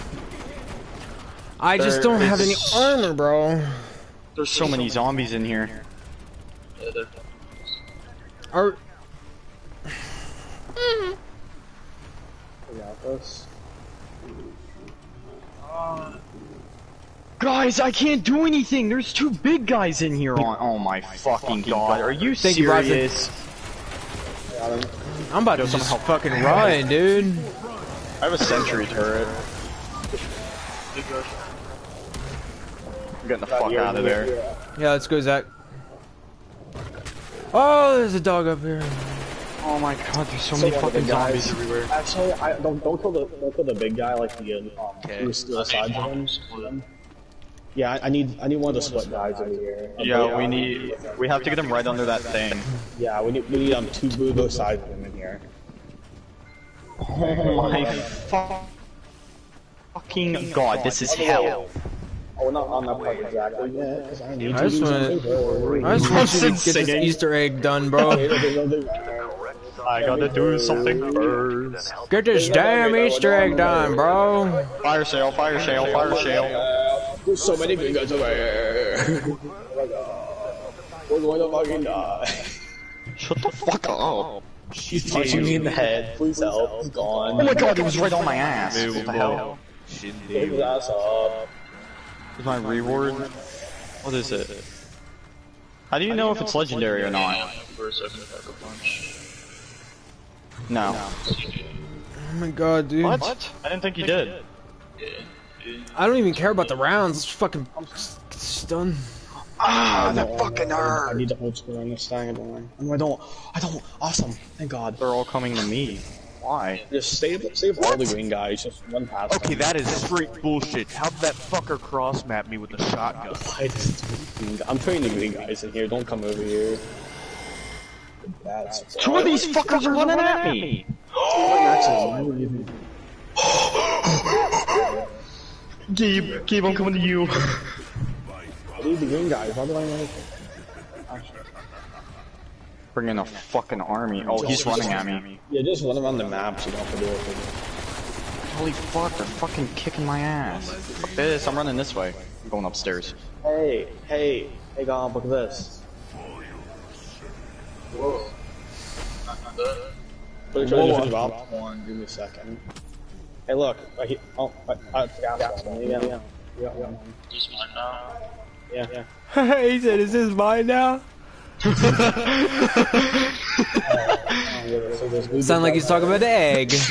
I just There don't have any armor, bro. There's so many zombies in here. Yeah, they're- Are We got this. Guys, I can't do anything. There's two big guys in here. On, oh my fucking god! Are you Thank you, serious? I'm about to just fucking run, dude. I have a sentry turret. I'm getting the fuck out of there. Yeah, let's go, Zach. Oh, there's a dog up here. Oh my god, there's so So many one of the fucking guys- zombies everywhere. Actually, I don't don't kill the don't kill the big guy like the um Okay. who's still aside from him. Yeah, I, I need I need one of the split guys over here. Yeah, we need. We have to get him right under that thing. Yeah, we need we need um two blue both sides of him in here. Oh my fu- fucking god, this is hell. Oh, we're not on that part exactly yet because I need I to just wanna- I just want you to get this. Easter egg done, bro. I gotta do something first. Get this damn Easter egg done, bro. Fire sale, fire sale, fire sale. There's so many good guys over here. Uh, we're going to fucking die. Shut the fuck up. He's punching me in the head. Please help. He's gone. Oh my god, it was right on my ass. What the hell? Pick his ass up. Is my reward? What is it? How do you know if it's legendary or not? For a second, pack a punch. No. Oh my god, dude. What? I didn't think you did. I don't even care about the rounds. Let's fucking stun. Ah, that fucking I hurt. need to hold square on this thing. I don't. No, I don't. I don't. Awesome. Thank God. They're all coming to me. Why? Just save save all the green guys. Just one pass. Okay, that is straight bullshit. How did that fucker cross map me with a shotgun? I just- I'm putting the green guys in here. Don't come over here. That's Two of these fuckers are running at me. Gabe, Gabe, I'm coming to you. I need the green guys. Why do I know? Bring in a fucking army. Oh, he's running at me. Yeah, just run around the map so you don't have to do it. Holy fuck, they're fucking kicking my ass. Fuck this, I'm running this way. I'm going upstairs. Hey, hey, hey, God, look at this. Pretty sure I just dropped one. Give me a second. Hey, look. Right here. Oh, I, I forgot one. Yeah, yeah, yeah. yeah. Just now. Yeah, yeah. he said, "Is this mine now?" Yeah, so there's blue Sound like he's talking about the egg.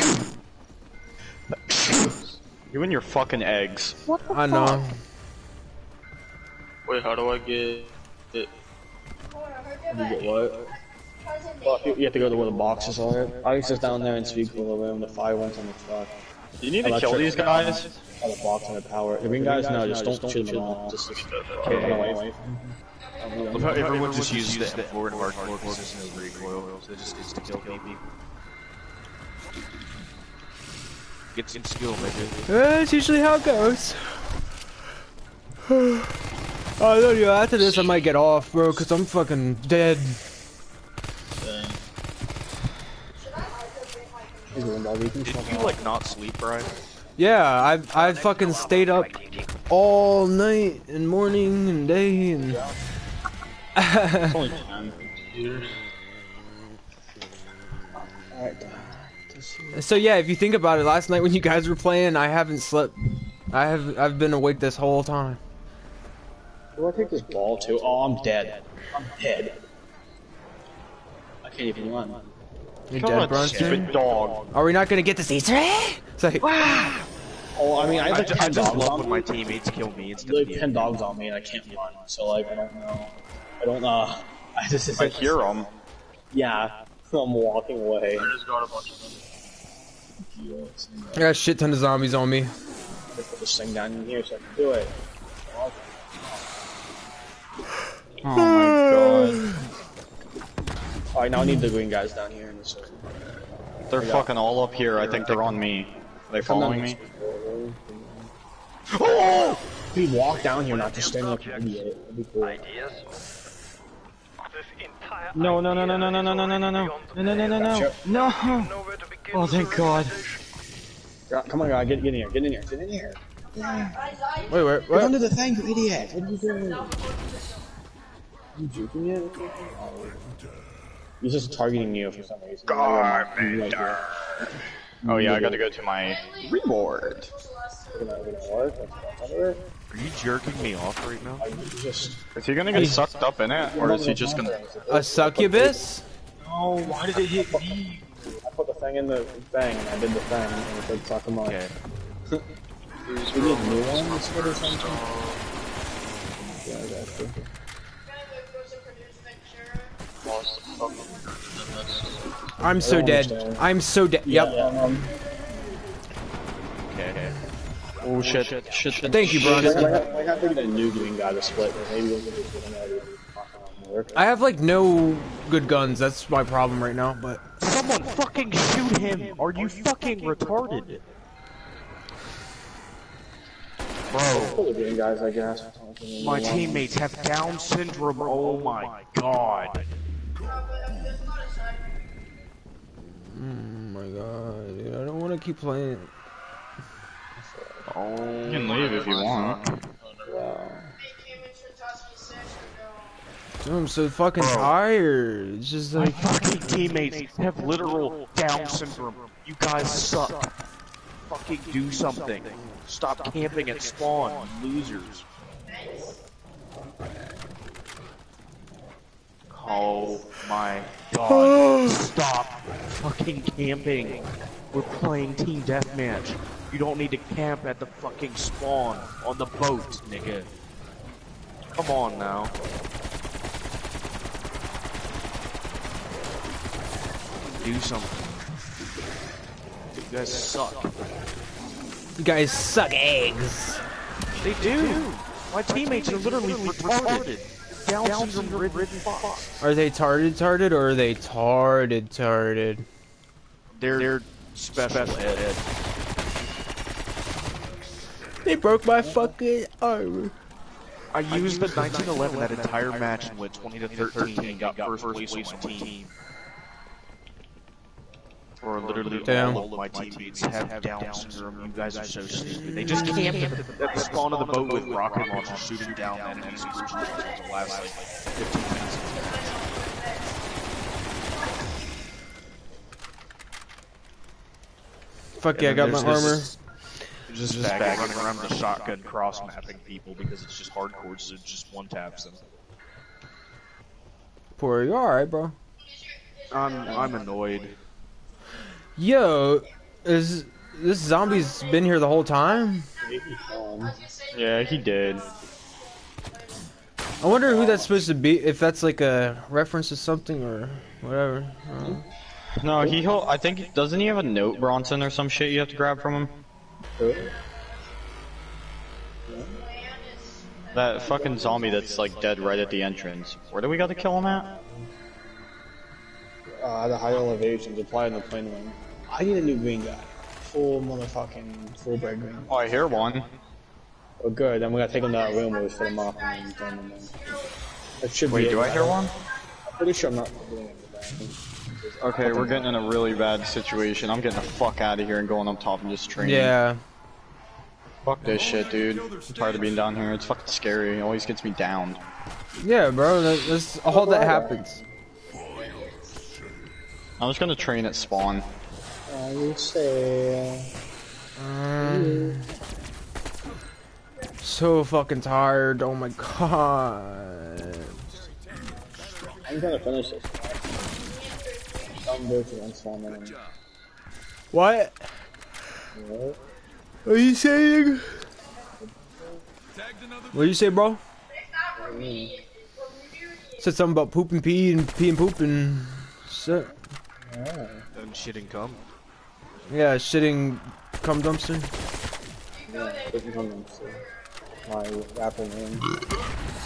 You and your fucking eggs. What I know. Wait, how do I get it? You get what? Well, you, you have to go to where the boxes are. I was just down there and speak for the room. The fire ones on the truck. You need to kill these guys. Oh, the box and the power. The green guys, no, just don't shoot them at all. Just run away. Look how everyone just uses the M4 and hardcore because there's recoil. So it just is to kill people. Get some skill, baby. That's usually how it goes. oh, I don't. After this, I might get off, bro, because I'm fucking dead. Did you like not sleep, Brian? Yeah, I've I fucking stayed up all night and morning and day and. So yeah, if you think about it, last night when you guys were playing, I haven't slept. I have I've been awake this whole time. Do I take this ball too? Oh, I'm dead. I'm dead. I can't even run. You Come dead, on, Bronson? stupid dog. Are we not gonna get this Easter egg? It's like, Oh, I mean, I have I, like ju- I 10 just dogs love when my teammates kill me instead Like 10 dogs on me and I can't run. So, like, I don't know. I don't, uh, I just, I hear them. Yeah, I'm walking away. I just got a bunch of them. I got a shit ton of zombies on me. Just put this thing down in here so I can do it. Oh my god. Alright, now I need the green guys down here in this They're fucking all up here. I think they're on me. Are they following me? Oh! We walk down here, not just stand like an idiot. Cool. Ideas? This entire No, no, no, no, no, no, no, no, no, no, no, no, no, no, no, no, no. nowhere to begin Oh, thank God. Come on, guy, get, get in here, get in here, get in here. Wait, wait, Get under the thing, you idiot! What are you doing? You juking it? He's just targeting you for some reason. Right here. Oh yeah, I gotta go to my reward. We're gonna, we're gonna work. That's that's under it. Are you jerking me off right now? I just. Is he gonna get sucked up in it, or is he just gonna? A succubus? Oh, why did it hit me? I put the thing in the thing, and I did the thing, and it said suck him up. Okay. We need new ones or something? Yeah, I got you. I'm so dead. understand. I'm so dead. Yeah, Yep. yeah, um, Okay. Oh shit! Shit! shit Thank you, I Bronson. might might have to get a new green guy to split, maybe we'll get a green guy to fucking work. I have like no good guns. That's my problem right now. But Someone fucking shoot him! Are you fucking retarded? Bro, Pull the green guys, I guess. my teammates have Down syndrome. Oh my god. Oh my god, dude, I don't want to keep playing. Oh. You can oh leave if you want. Dude, I'm so fucking tired. It's just My like fucking teammates have literal Down syndrome. You guys suck. Fucking do something. Stop camping at spawn, you losers. Oh my god. Oh. Stop fucking camping. We're playing team deathmatch. You don't need to camp at the fucking spawn on the boat, nigga. Come on now. Do something. You guys suck. you guys suck eggs. They do. My teammates are literally retarded. Down syndrome ridden fuck. Are they tarded tarded or are they tarded tarded? They're, they're special ed. They broke my fucking armor. I used the 1911 that entire match and went 20 to 13 and got first place on my team. Or literally Damn. all of my teammates have Down syndrome. You guys are so stupid. They just camped at the, the spawn of the boat with rocket launchers shooting down enemies for the last like 15 minutes. Fuck yeah, I got my there's armor. this- There's just bag running around with a shotgun cross mapping people because it's just hardcore, so it just one taps them. Poor, you alright, bro? I'm I'm annoyed. Yo, is this zombie's been here the whole time? Yeah, he did. I wonder who that's supposed to be. If that's like a reference to something or whatever. No, he. hol- I think doesn't he have a note Bronson or some shit you have to grab from him? That fucking zombie that's like dead right at the entrance. Where do we got to kill him at? Uh, the high elevations, apply in the plane wing. I need a new green guy. Full motherfucking full break green. Oh, I hear one. Oh, good. Then we gotta take him to that room where we set him up and then turn him in. That should Wait, be do it. I hear one? I'm pretty sure I'm not doing anything. Okay, we're getting in a really bad situation. I'm getting the fuck out of here and going up top and just training. yeah. Fuck this shit, dude. I'm tired of being down here. It's fucking scary. It always gets me downed. Yeah, bro. That's all that happens. I'm just gonna train at spawn. I will say. Um, so fucking tired. Oh my god. I'm gonna finish this. I'm going to spawn in. What? What? Are you saying? What do you say, bro? Said something about poop and pee and pee and poop and shit. And shitting cum. Yeah, shitting cum dumpster. Yeah, come in, so. My rapper name.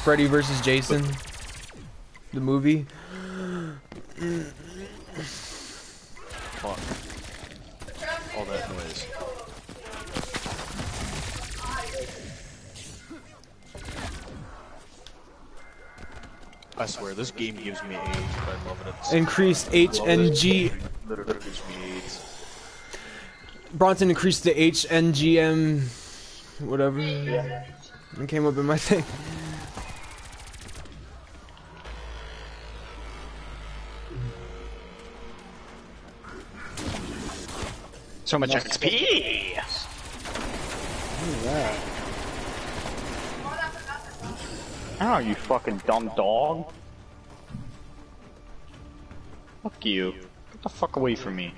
Freddy versus Jason. The movie. Fuck. I swear, this game gives me AIDS, but I love it. It's Increased HNG. literally gives me AIDS. Bronson increased the HNGM. Whatever. It came up in my thing. So much XP! Oh, you fucking dumb dog. Fuck you. Get the fuck away from me.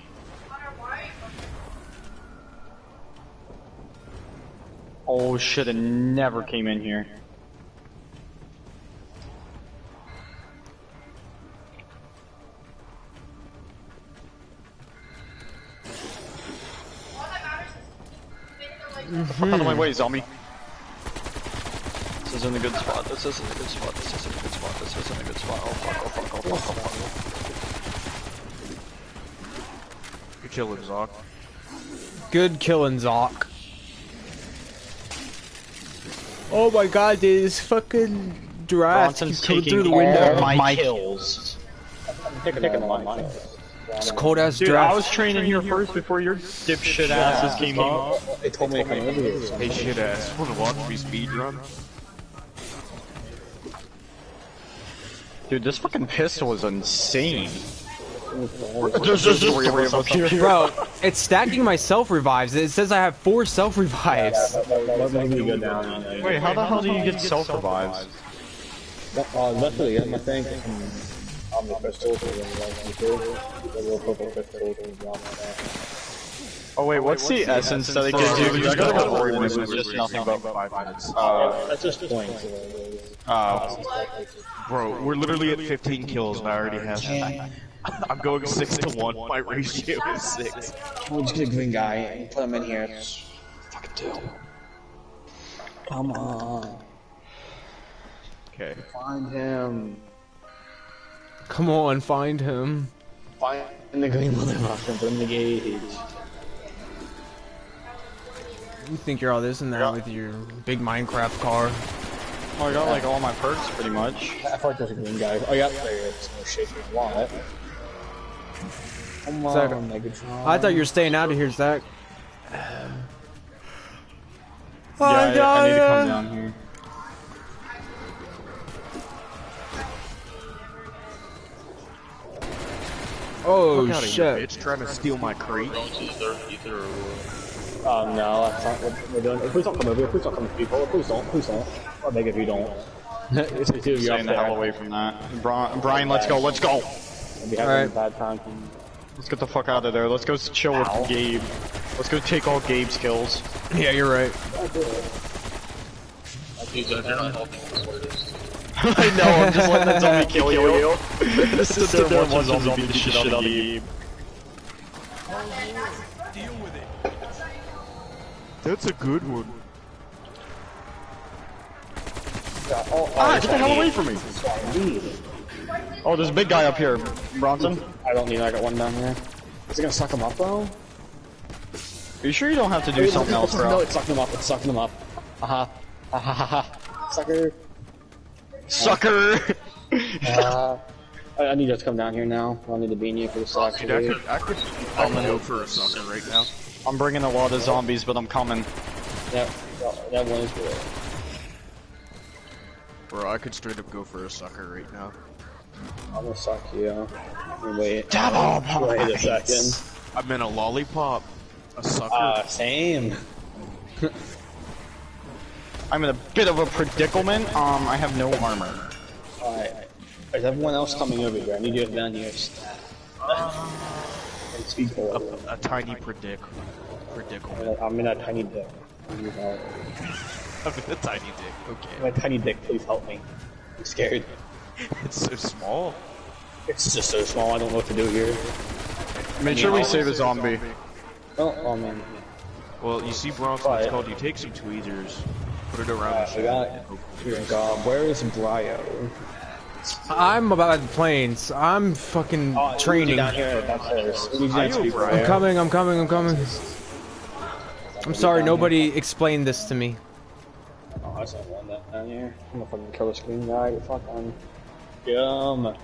Oh shit, I never came in here. Mm-hmm. Fuck out of my way, zombie. This isn't a good spot, this isn't a good spot, this isn't a good spot, this isn't a good spot. Oh fuck, oh fuck, oh fuck, oh fuck. You're chilling, Zoc. Good killing, Zoc. Oh my god, dude, this fucking draft Bronson's keeps taking through the all window. my kills. Taking all my It's cold ass Dude, draft. I was training here first before your dipshit asses came up. They told me to come over here. Hey, shit ass. Wanna watch me speedrun? Dude, this fucking pistol is insane. There's just three of us up here. Bro, it's stacking my self revives. It says I have four self revives. Let me go down. Wait, how the hell do you get self revives? Uh, that's what I think. I'm the crystals. The little purple crystals and blah, blah, blah. Oh wait, what's the essence that it gives you? I gotta go worry this just nothing but five minutes. Uh, That's just points. uh, Bro, we're literally at 15 kills and I already have I'm going 6 to 1. My ratio is 6. We'll just get a green guy and put him in here. Fucking do. Come on. Okay. Find him. Come on, find him. Find in the green motherfucker and put him in the gauge. You think you're all this and that with your big Minecraft car. Oh, I got like all my perks pretty much. I thought there's a green guy. Oh, yeah, there he is. No shit, you want it. Come Zach, on, Megatron. I thought you were staying out of here, Zach. Yeah, I, I need to come down here. Oh Fuck outta here, shit. bitch. Trying to steal my crate. Oh no, that's not what we're doing. Please don't come over here. Please don't come to people. Please don't. Please don't. I'll beg if you don't. it's it's you. You're Staying up the hell away from that. Bri- Brian, let's go, let's go! I'll be having Alright. a. Let's get the fuck out of there. Let's go chill with Gabe. Let's go take all Gabe's kills. Yeah, you're right. Dude, if you're not helping, I swear it is. I know, I'm just letting that zombie kill you. Just sit there and watch the zombie beat the shit out of Gabe. Deal with it. That's a good one. Ah, get the hell away from me! Oh, there's a big guy up here, Bronson. I don't need. I got one down here. Is it gonna suck him up, though? Are you sure you don't have to do something else, No, bro? it's sucking him up. It's sucking him up. Aha. Ha ha ha ha. Sucker. Sucker! Uh, I, I need you to come down here now. I need to be in here for the suck. Dude, I could, I could, I could go for a sucker right now. I'm bringing a lot of zombies, but I'm coming. Yep. That one is good. Bro, I could straight up go for a sucker right now. I'm gonna suck you. Wait. Double Wait a second. I'm in a lollipop. A sucker. Uh, same. I'm in a bit of a predicament. Um, I have no armor. Alright. Is everyone else coming over here? I need you down here. And speak for a tiny predic. Predicament. I'm in a tiny dick. I need help. I'm in a tiny dick. I'm Okay. a tiny dick. Please help me. I'm scared. It's so small. It's just so small. I don't know what to do here. Make sure we save a zombie. Oh, oh man. Well, you see, Bronson, Right. it's called you take some tweezers, put it around Uh, the we got. and hope Here, God, where is Bryo? I'm about the planes. I'm fucking Oh, training. down here downstairs. We need Are you to you speak for Bryo? I'm coming, I'm coming, I'm coming. I'm sorry, nobody explained this to me. Oh, that's not one down here. I'm gonna fucking kill the screen guy. Get fuck on. Yum.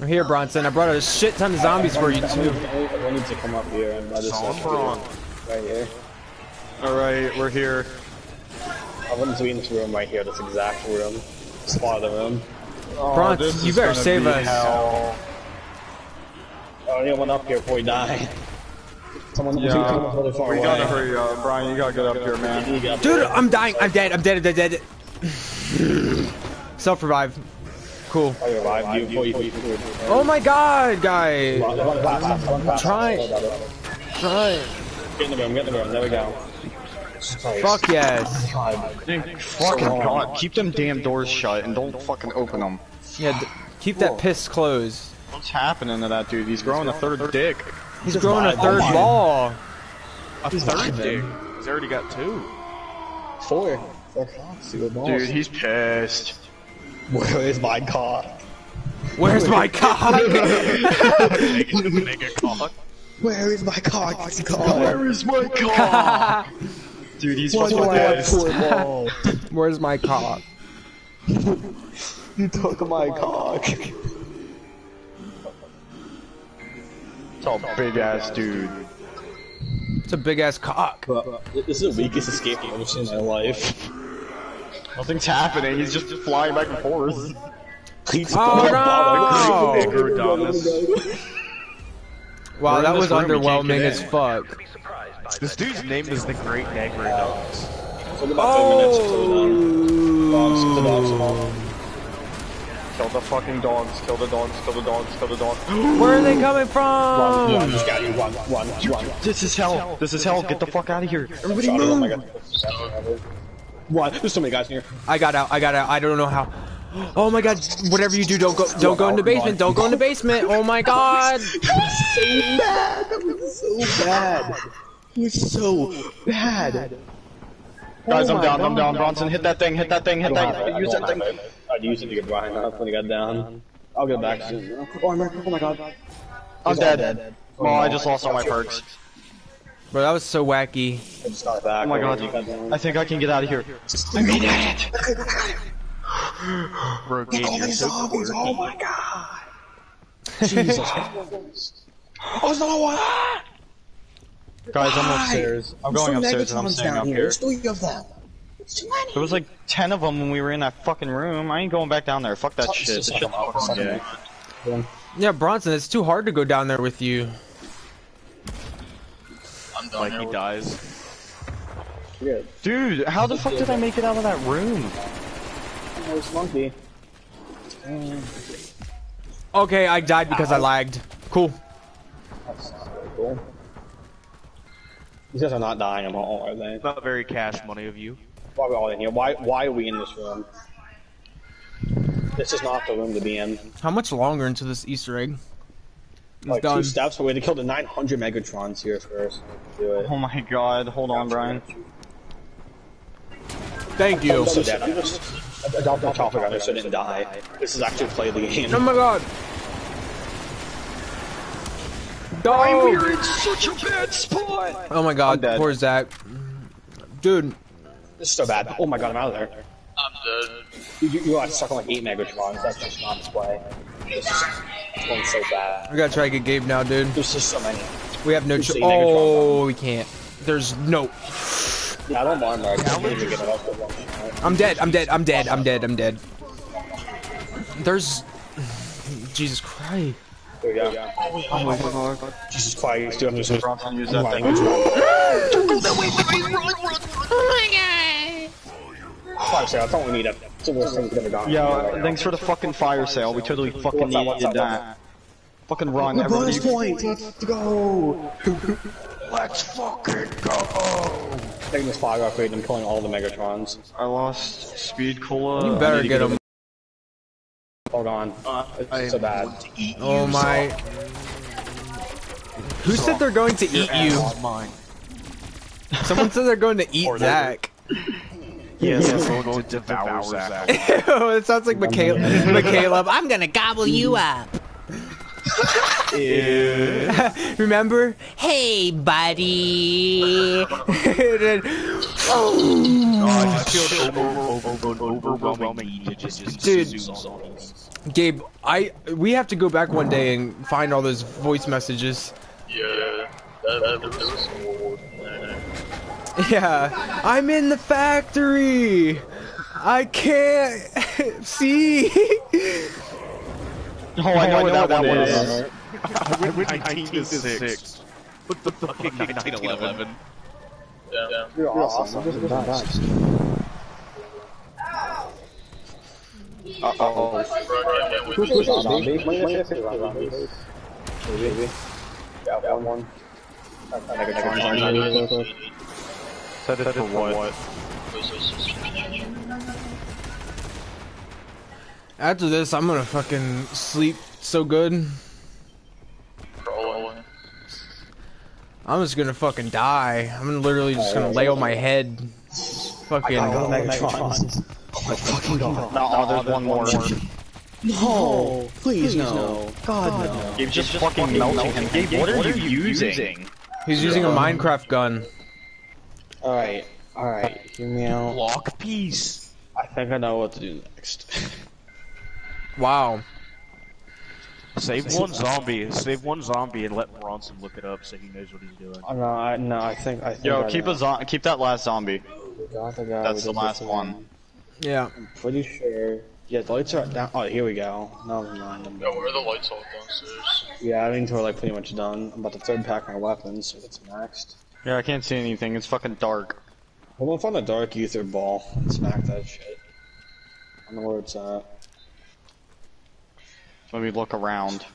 I'm here, Bronson. I brought a shit ton of zombies for you too. I need to come up here and let us right here. Alright, we're here. I want to be in this room right here, this exact room. Spot of the room. Oh, Bronson, this you better save be us. hell. Oh, yeah, one up here before we die. Someone, Yeah, someone's really far we away. gotta hurry up, Brian. You gotta get up here, man. You got- Dude, I'm dying. I'm dead. I'm dead. I'm dead. Dead. dead. Self revive. Cool. Oh, you revived you before you- before you- Oh my god, guys! Run, run fast, run. Try. Try. Get in the room, get in the room. There we go. Fuck yes. Fucking god, keep them damn doors shut and don't fucking open them. Yeah, d- keep that piss closed. What's happening to that dude? He's growing a third dick. He's growing a third ball. A third dick. He's already got two. Four. Four cocks, two balls. Dude, he's pissed. Where is my cock? Where's my cock? Mega cock. Where is my cock? Where is my cock? Dude, he's Why do fucking I have pissed. four balls? Where's my cock? You took my cock. It's a big ass dude. It's a big ass cock. This is the weakest escape I've ever seen in my life. Nothing's happening. He's just flying back and forth. Oh no! Megarodomus. Wow, We're that was this room, we can't underwhelming as fuck. This dude's name is the Great Megarodomus. Took about 10 minutes until we're done. Dogs, the dogs, come. Kill the fucking dogs. Kill the dogs. Kill the dogs. Kill the dogs. Where are they coming from? run, just got you, run, run, run. This is hell. This is hell. Get the fuck out of here. Everybody Shot oh my move. god. Run, there's so many guys in here. I got out. I got out. I don't know how. Oh my god! Whatever you do, don't go. Don't go in the basement. Don't go in the basement. Oh my god! so bad. That was so bad. It was so bad. Guys, Oh I'm my down. I'm down. Bronson, hit that thing. Hit that thing. Hit that. thing. Use that thing. I'd use it to get Bryan up when he got down. I'll get back soon. Oh, I'm, oh my god. I'm He's all dead. Oh, I just lost all my perks. Bro, that was so wacky. I just got back. Oh my god. he got down. I think I can get out of here. I made it. Rogaine, you're so Zombies, quirky. oh my god. Jesus Oh, it's not one. Guys, I'm upstairs. I'm going upstairs and I'm staying up here. There's three of them. It's too many. There was like ten of them when we were in that fucking room. I ain't going back down there. Fuck that shit. Just Shit suck 'em up, fucking suck 'em gay. up. Yeah, Bronson, it's too hard to go down there with you. I'm done Like here he with- dies. Good. Dude, how the fuck did I make it out of that room? There's monkey. Okay, I died because I lagged. Cool. That's not very cool. These guys are not dying at all, are they? Not very cash money of you. Why are we all in here? Why why are we in this room? This is not the room to be in. How much longer into this Easter egg? It's Like done. two steps away to kill the 900 Megatrons here first. Do it. Oh my god, hold on, Bryan. Thank you. I'm so dead. I'm just a Dr. Chopper gun so I didn't die. This is actually play the game. Oh my god. Dog. in such a bad spot. Oh my god, dead. poor Zach. Dude, This is so bad. Oh my god, I'm out of there. I'm dead. You, you, you are stuck on like 8 Megatrons. That's just not display. This is it's going so bad. we gotta try to get Gabe now, dude. There's just so many. We have no Who's choice. the Oh, we can't. There's no. Yeah, I don't mind Mark. I can't even get it up with one. I'm dead. I'm dead. I'm dead. I'm dead. I'm dead. There's. Jesus Christ. There we go. Oh my god. Jesus Christ, dude, I'm just Bronson, use I'm that thing. Fire sale, that's all we need. It's the worst thing we've ever done. Yeah, thanks for the fucking fire sale. We totally fucking What's needed what's that. Fucking run, The bonus everybody. point! Let's go! Let's fucking go! Taking this fire upgrade and killing all the Megatrons. I lost speed cola. You better I need to get him. Hold on. Uh, it's so bad. Oh my. Who said they're going to eat you? Mine. Someone said they're going to eat Zach. Yes, I'm going to devour Zach. Ew, it sounds like Michaela. Caleb. I'm gonna gobble you mm. up. Remember? Hey, buddy. Oh, I just feel over, over, over, overwhelming need to just Dude. consume zombies. Gabe, I we have to go back one day and find all those voice messages. Yeah, that, that, there was some war there. Yeah, I'm in the factory. I can't see. Oh, I know what that one is. I went 19 to 6. What the fucking 1911? Yeah. You're awesome. You're the best. Uh-oh. Bro, I can't wait Who's to who's zombie? When you say zombie? Maybe. Yeah, one one. Set it for what? After this, I'm gonna fucking sleep so good. I'm just gonna fucking die. I'm literally just gonna lay on my head. Fucking. Oh, megatron. No, there's one more. No, please no. God no. Gabe's just fucking melting him. Gabe, what are you using? He's using a um, Minecraft gun. All right, all right. Hear me out. Block piece. I think I know what to do next. Wow. Save one zombie. Save one zombie and let Bronson look it up so he knows what he's doing. Oh, no, I, no, I think I think. Yo, I keep know. a zo- keep that last zombie. Got the guy That's the last this one. Yeah. I'm pretty sure. Yeah, the lights are down. Oh, here we go. No, never mind. I'm Yo, done. where are the lights all downstairs? Yeah, I think we're like pretty much done. I'm about to third pack my weapons, so it's maxed. Yeah, I can't see anything. It's fucking dark. I'm gonna find a Dark Aether ball and smack that shit. I don't know where it's at. Let me look around.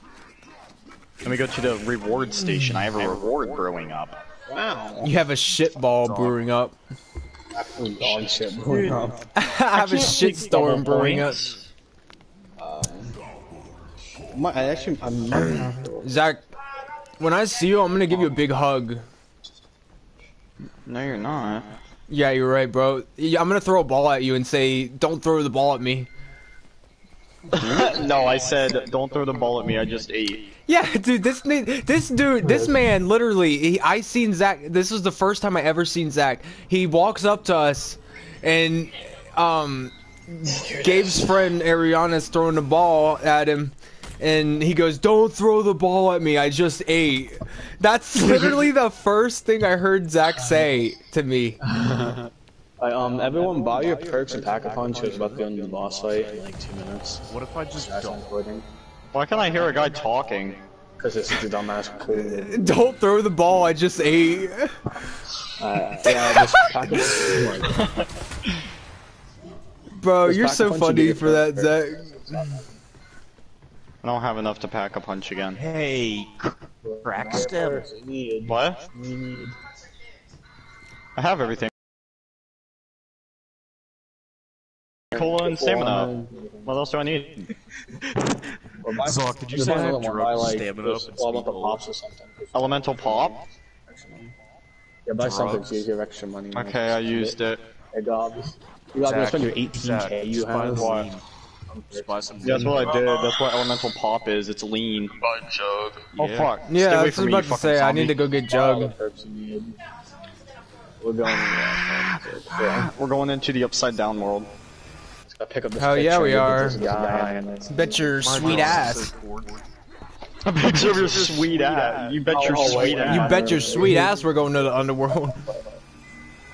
Let me go to the reward station. I have a reward brewing up. Wow. You have a shit ball brewing up. Absolute dog shit going on. I have a shit storm brewing up. Um, my, I actually, I might have to. Zach, when I see you, I'm gonna give you a big hug. No, you're not. Yeah, you're right, bro. Yeah, I'm gonna throw a ball at you and say, "Don't throw the ball at me." no, I said don't throw the ball at me. I just ate. Yeah, dude, this this dude, this man, literally, he, I seen Zach. This was the first time I ever seen Zach. He walks up to us, and um, Gabe's friend Ariana's throwing the ball at him, and he goes, "Don't throw the ball at me. I just ate." That's literally the first thing I heard Zach say to me. I, um, everyone buy your perks and pack a punch. It's about to go into the boss fight in like two minutes. What if I just don't? Recording. Why can't I hear a guy talking? Because it's the dumbass recording. Don't throw the ball. I just ate. Uh, yeah, just pack a punch. Bro, Just you're so funny get for that, Zach. I don't have enough to pack a punch again. Hey, crack stem. Need. What? Need. I have everything. Cola and stamina. What else do I need? Or buy- Zach, did you just say buy I have another one, drugs, buy, like, stamina up, and all about the speed pops or something. Elemental pop? Yeah, buy something Drugs. so you have extra money. man. Okay, I used it. Hey, Dobbs. You gotta spend your 18k Zach, you have. lean. Buy some Yeah, that's what I did. That's what elemental pop is. It's lean. Buy jug. Oh Yeah. fuck. Stay Yeah, away I was from me, about to fucking say I need to go get Buy all the Jug. perks you need. We're going in the. Yeah. We're going into the upside down world. Gotta pick up this Hell yeah, picture we and are. this guy and it's- Bet your My sweet ass. I bet your sweet ass. You bet your Oh, sweet wait, ass. You bet your sweet ass we're going to the underworld.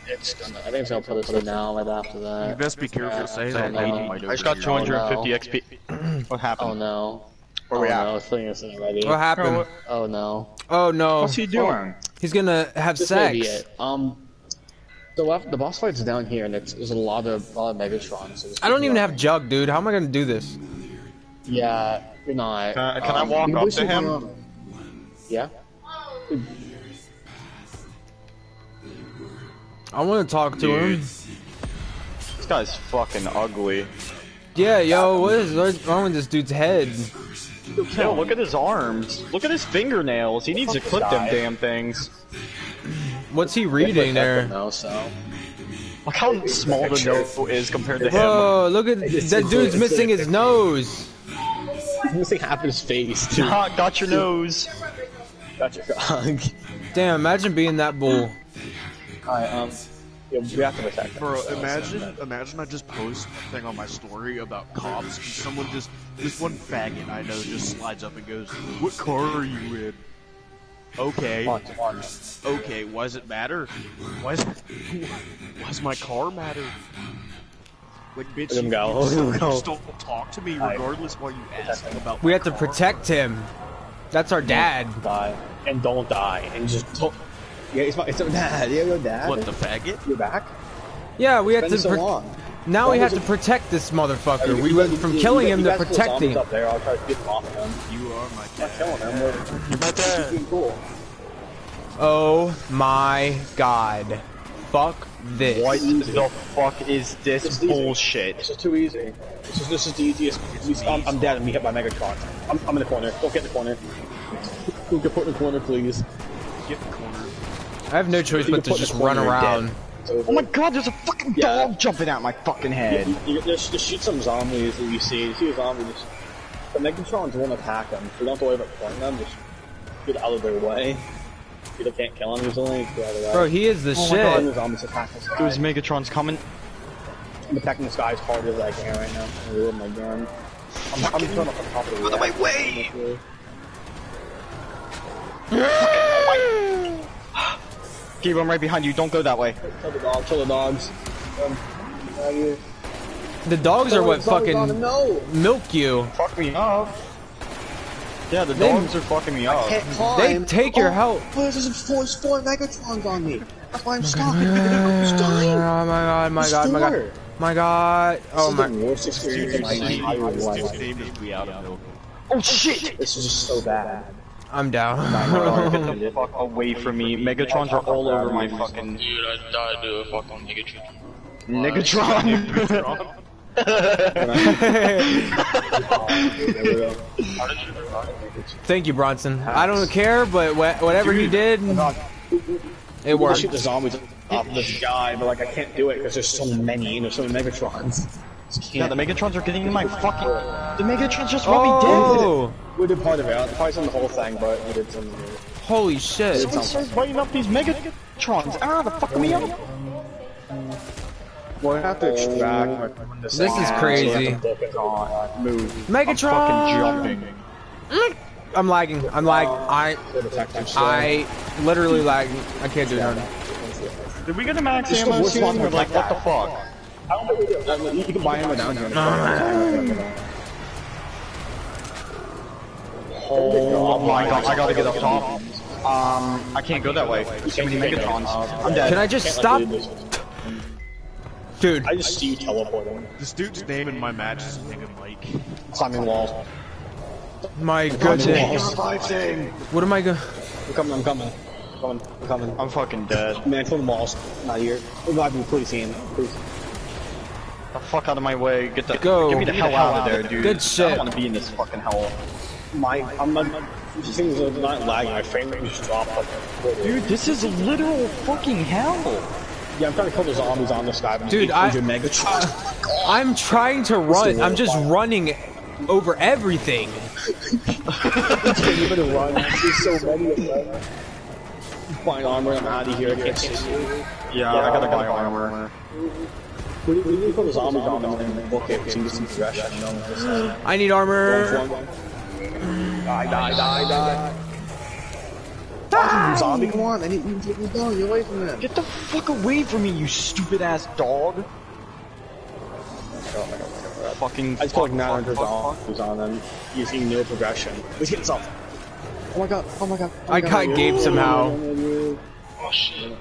It's gonna, I think it's gonna put us in now, right after that. You that. best be careful saying that. no. Lady I just got overhear. 250 XP. What Oh happened? no. Where oh we at? no, it's putting us in already. What happened? Oh no. Oh no. What's he doing? He's gonna have This may be sex. it. Um, the left, the boss fight's down here, and it's, there's a lot of, lot of Megatrons. So I don't even have. Jug, dude. How am I gonna do this? Yeah, you're not. Can I- I Um, walk up to him? basically- Yeah. I want to talk to him. This guy's fucking ugly. Yeah, yo, what is what's wrong with this dude's head? Yo, look at his arms. Look at his fingernails. He needs to clip them damn things. What's he reading there? No, so. Look how small the note is compared to him. Whoa, look at that dude's missing his nose. He's missing half his face, too. Ha, got your nose. Got your dog. Damn, imagine being that bull. Alright, um, yeah, we have to attack him. Bro, so- imagine, imagine I just post a thing on my story about cops, and someone just, this one faggot I know just slides up and goes, "What car are you in?" Okay, Come on, come on. okay, why does it matter? Why is, why does my car matter? Like, bitch, Let him you, go, you let him still, go. you still talk to me regardless why you ask about We my have to car. protect him. That's our dad. Die. And don't die. And just don't. Yeah, it's my, it's my dad. Yeah, your dad. What the faggot? You're back? Yeah, we have Been to. so long. Now Why we have was to protect this motherfucker. You- We went from you- killing you him to protecting. zombies Up there, I'll try to get them off him. You are my I'm not killing him. You're my dad. being cool. Oh my god. Fuck this. What the fuck is this It's easy. bullshit? This is too easy. This is this is the easiest. I'm, I'm dead and we hit by Megatron. I'm, I'm in the corner. Don't get in the corner. Who can put in the corner, please? Get the corner. I have no choice but to just run around. dead. It's over. Oh my god, there's a fucking Yeah. dog jumping out my fucking head. You, you, just, just shoot some zombies that you see. You see a zombie, the Megatrons won't attack them, so you don't have to worry about killing them. Just get out of their way. People can't kill them easily. Get out of the way. Bro, he is the Oh my god, shit. the zombies attack this guy. Those Megatron's coming. I'm attacking this guy as hard as I can right now. I'm reloading my gun. I'm, I'm throwing up on top of the Out of my rack. way! Gabe, I'm right behind you. Don't go that way. Kill the dog, kill the dogs. Um. The dogs are what fucking him, No! milk you. Fuck me up. Yeah, the They- dogs are fucking me up. They take your oh, health. There's just four, four Megatrons on me. That's why I'm stuck. I'm Oh dying. my god, my god, my god. Restore. My god. Oh This my. is the worst experience of my entire life. name is We Out of Milk. Oh shit! This is just so bad. I'm down. Get the fuck away from me. Megatrons are all over my fucking Dude, I died to a fucking Megatron. Negatron. There uh, we go. Thank you, Bronson. I don't care, but wha- whatever he did, it worked. I worked. shoot the zombies off of this guy, but like I can't do it because there's so many and there's so many Megatrons. Yeah, the Megatrons are getting in my fucking. The Megatrons just want me dead. Oh. We did part of it. Probably some of the whole thing, but we did some of it. holy shit. Someone starts up these Megatrons. Ah, the fuck me up. We'll have to extract. when This thing is crazy. so we have to book it on. Move. Megatron. Fucking jumping. I'm lagging. I'm lagging. I The detective stuff. I literally lagging. I can't do nothing. Did we get a max It's the ammo worst soon? one Or with like, what the fuck? I don't think we do. You can buy ammo down here. Oh my god, I gotta get up top. Um, I can't go that way. There's too many Megatrons. I'm dead. Can I just stop? let you do this. Dude, I just see you teleporting. This dude's name in my match is Nigga Mike. Climbing walls. my Climbing goodness. walls. What am I going I'm coming, I'm coming. I'm coming, I'm coming. I'm fucking dead. Man, from the walls. Not here. We're not even please seeing. Please. The fuck out of my way. Get the Go. Get me the hell out of there, dude. Good I don't want to be in this fucking hell. My, I'm not, these things are not lagging. My frame rate just dropped like a. Dude, this is literal fucking hell. Yeah, I'm trying to kill the zombies on this guy. but Dude, it's I- 800 Megatron. I'm trying to run. I'm just running over everything. you better run. There's so many of them. Fine armor, I'm out of here. I can't see you. Yeah, I gotta buy armor. We we need to put the zombies on them and book it so you can get some progression. You know what I'm saying? Die, die, die, die. Die! Zombie, come on! I need you to take me down. You're away from them. Get the fuck away from me, you stupid ass dog. Fucking. I just put like 900 fuck, fuck, fuck. on them using no progression. Let's get something. Oh my god! Oh my god! Oh my I god. got Gabe somehow. Oh shit.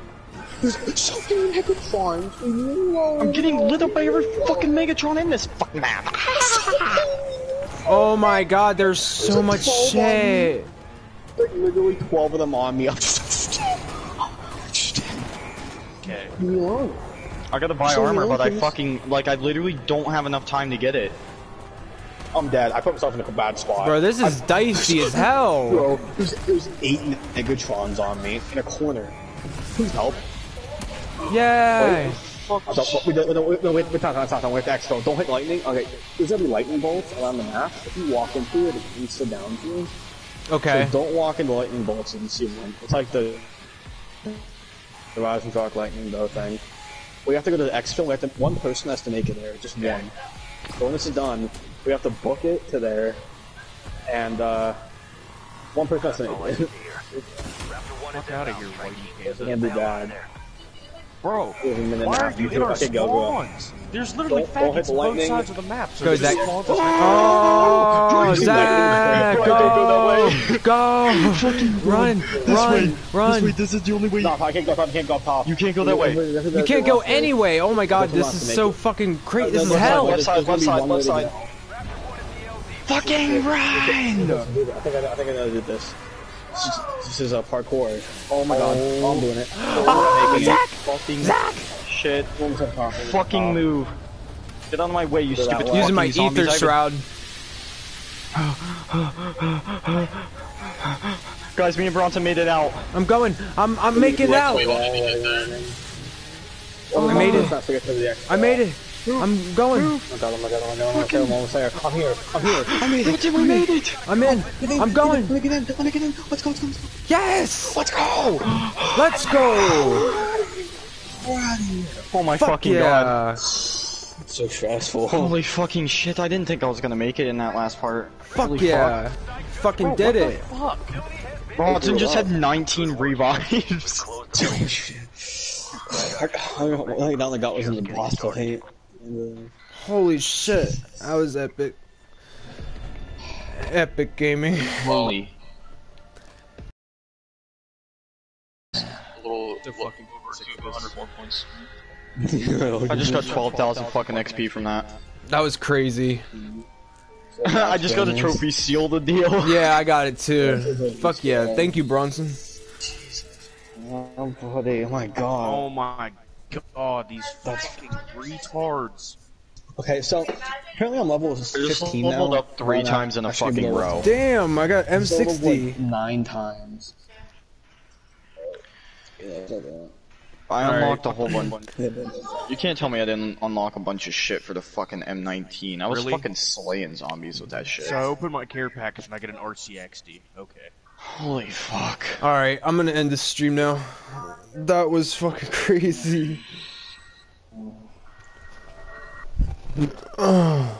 There's so many Megatrons. Leave me. I'm getting lit up by every fucking Megatron in this fucking map. Oh my god, there's so There's much shit. Like literally 12 of them on me. I'm just. Okay. Leave. I gotta buy So armor, but I fucking like I literally don't have enough time to get it. I'm dead. I put myself in a bad spot. Bro, this is dicey as hell. Bro, there's, there's eight Megatrons on me in a corner. Please help. Yay. So, wait, no, no, wait, no, wait, wait, time, time, time, wait, extra. Don't hit lightning. Okay, there's gonna be lightning bolts around the map. If you walk into it, it eats the down to you. Okay. So don't walk into lightning bolts you see one. It's like the the Rising Dark Lightning Bow thing. We have to go to the exfil. We have to. One person has to make it there. Just one. So when this is done, we have to book it to there, and uh, one person has to make it. Fuck out of here, Whitey Can't be bad. Bro, It was a minute why are you in our Okay, go, go. spawns? There's literally Don't- don't faggots the on both sides of the map. So Go, Zach. spawns on- Oh, Go, Zach, go, go, go, run, run, run. this is the only way. No, I can't go top, I can't go top. You can't go that way. You can't go anyway. Oh my god, this is so fucking crazy. This is hell. left side, left side, left side. Fucking run! I think I, I know how to do this. This is, this is a parkour. Oh my god, oh, I'm doing it. Oh, Zach! Fucking Zach! shit. One more. Fucking um, move. Get out of my way, you stupid way. Using my Aether I have a- shroud. Guys, me and Bronson made it out. I'm going. I'm I'm making it out. I made oh. it. Not forget to the extra. I made it. I'm going. Oh my god, oh my god, oh my god, okay, I'm almost there. I'm here, I'm here. I made it. We made it. I'm in. I'm going. Let me get in, let me get in. Let's go, let's go, let's go. Yes. Let's go. Let's go. Oh my Fuck fucking god. yeah. So stressful. Holy fucking shit, I didn't think I was gonna make it in that last part. Fuck Holy yeah. Fucking did it. fuck? Bronson just had 19 revives. I, I, I not like that was in the boss fight. And, Holy shit. That was epic. Epic gaming. Holy. A little, little over 200 more points. uh, I just got 12,000 fucking XP from that. That was crazy. I just got a trophy seal the deal. Yeah, I got it too. Fuck yeah. Thank you, Bronson. Oh, buddy, oh my god. Oh my god, these That's... fucking retards. Okay, so apparently I'm level I just 15 now. leveled up three Why not? times in a I should be fucking row. Damn, I got I'm leveled, M60. like, nine times. Yeah. I Alright. unlocked a whole bunch. You can't tell me I didn't unlock a bunch of shit for the fucking M19. I was Really? fucking slaying zombies with that shit. So I open my care package and I get an RCXD. Okay. Holy fuck. Alright, I'm gonna end this stream now. That was fucking crazy. oh.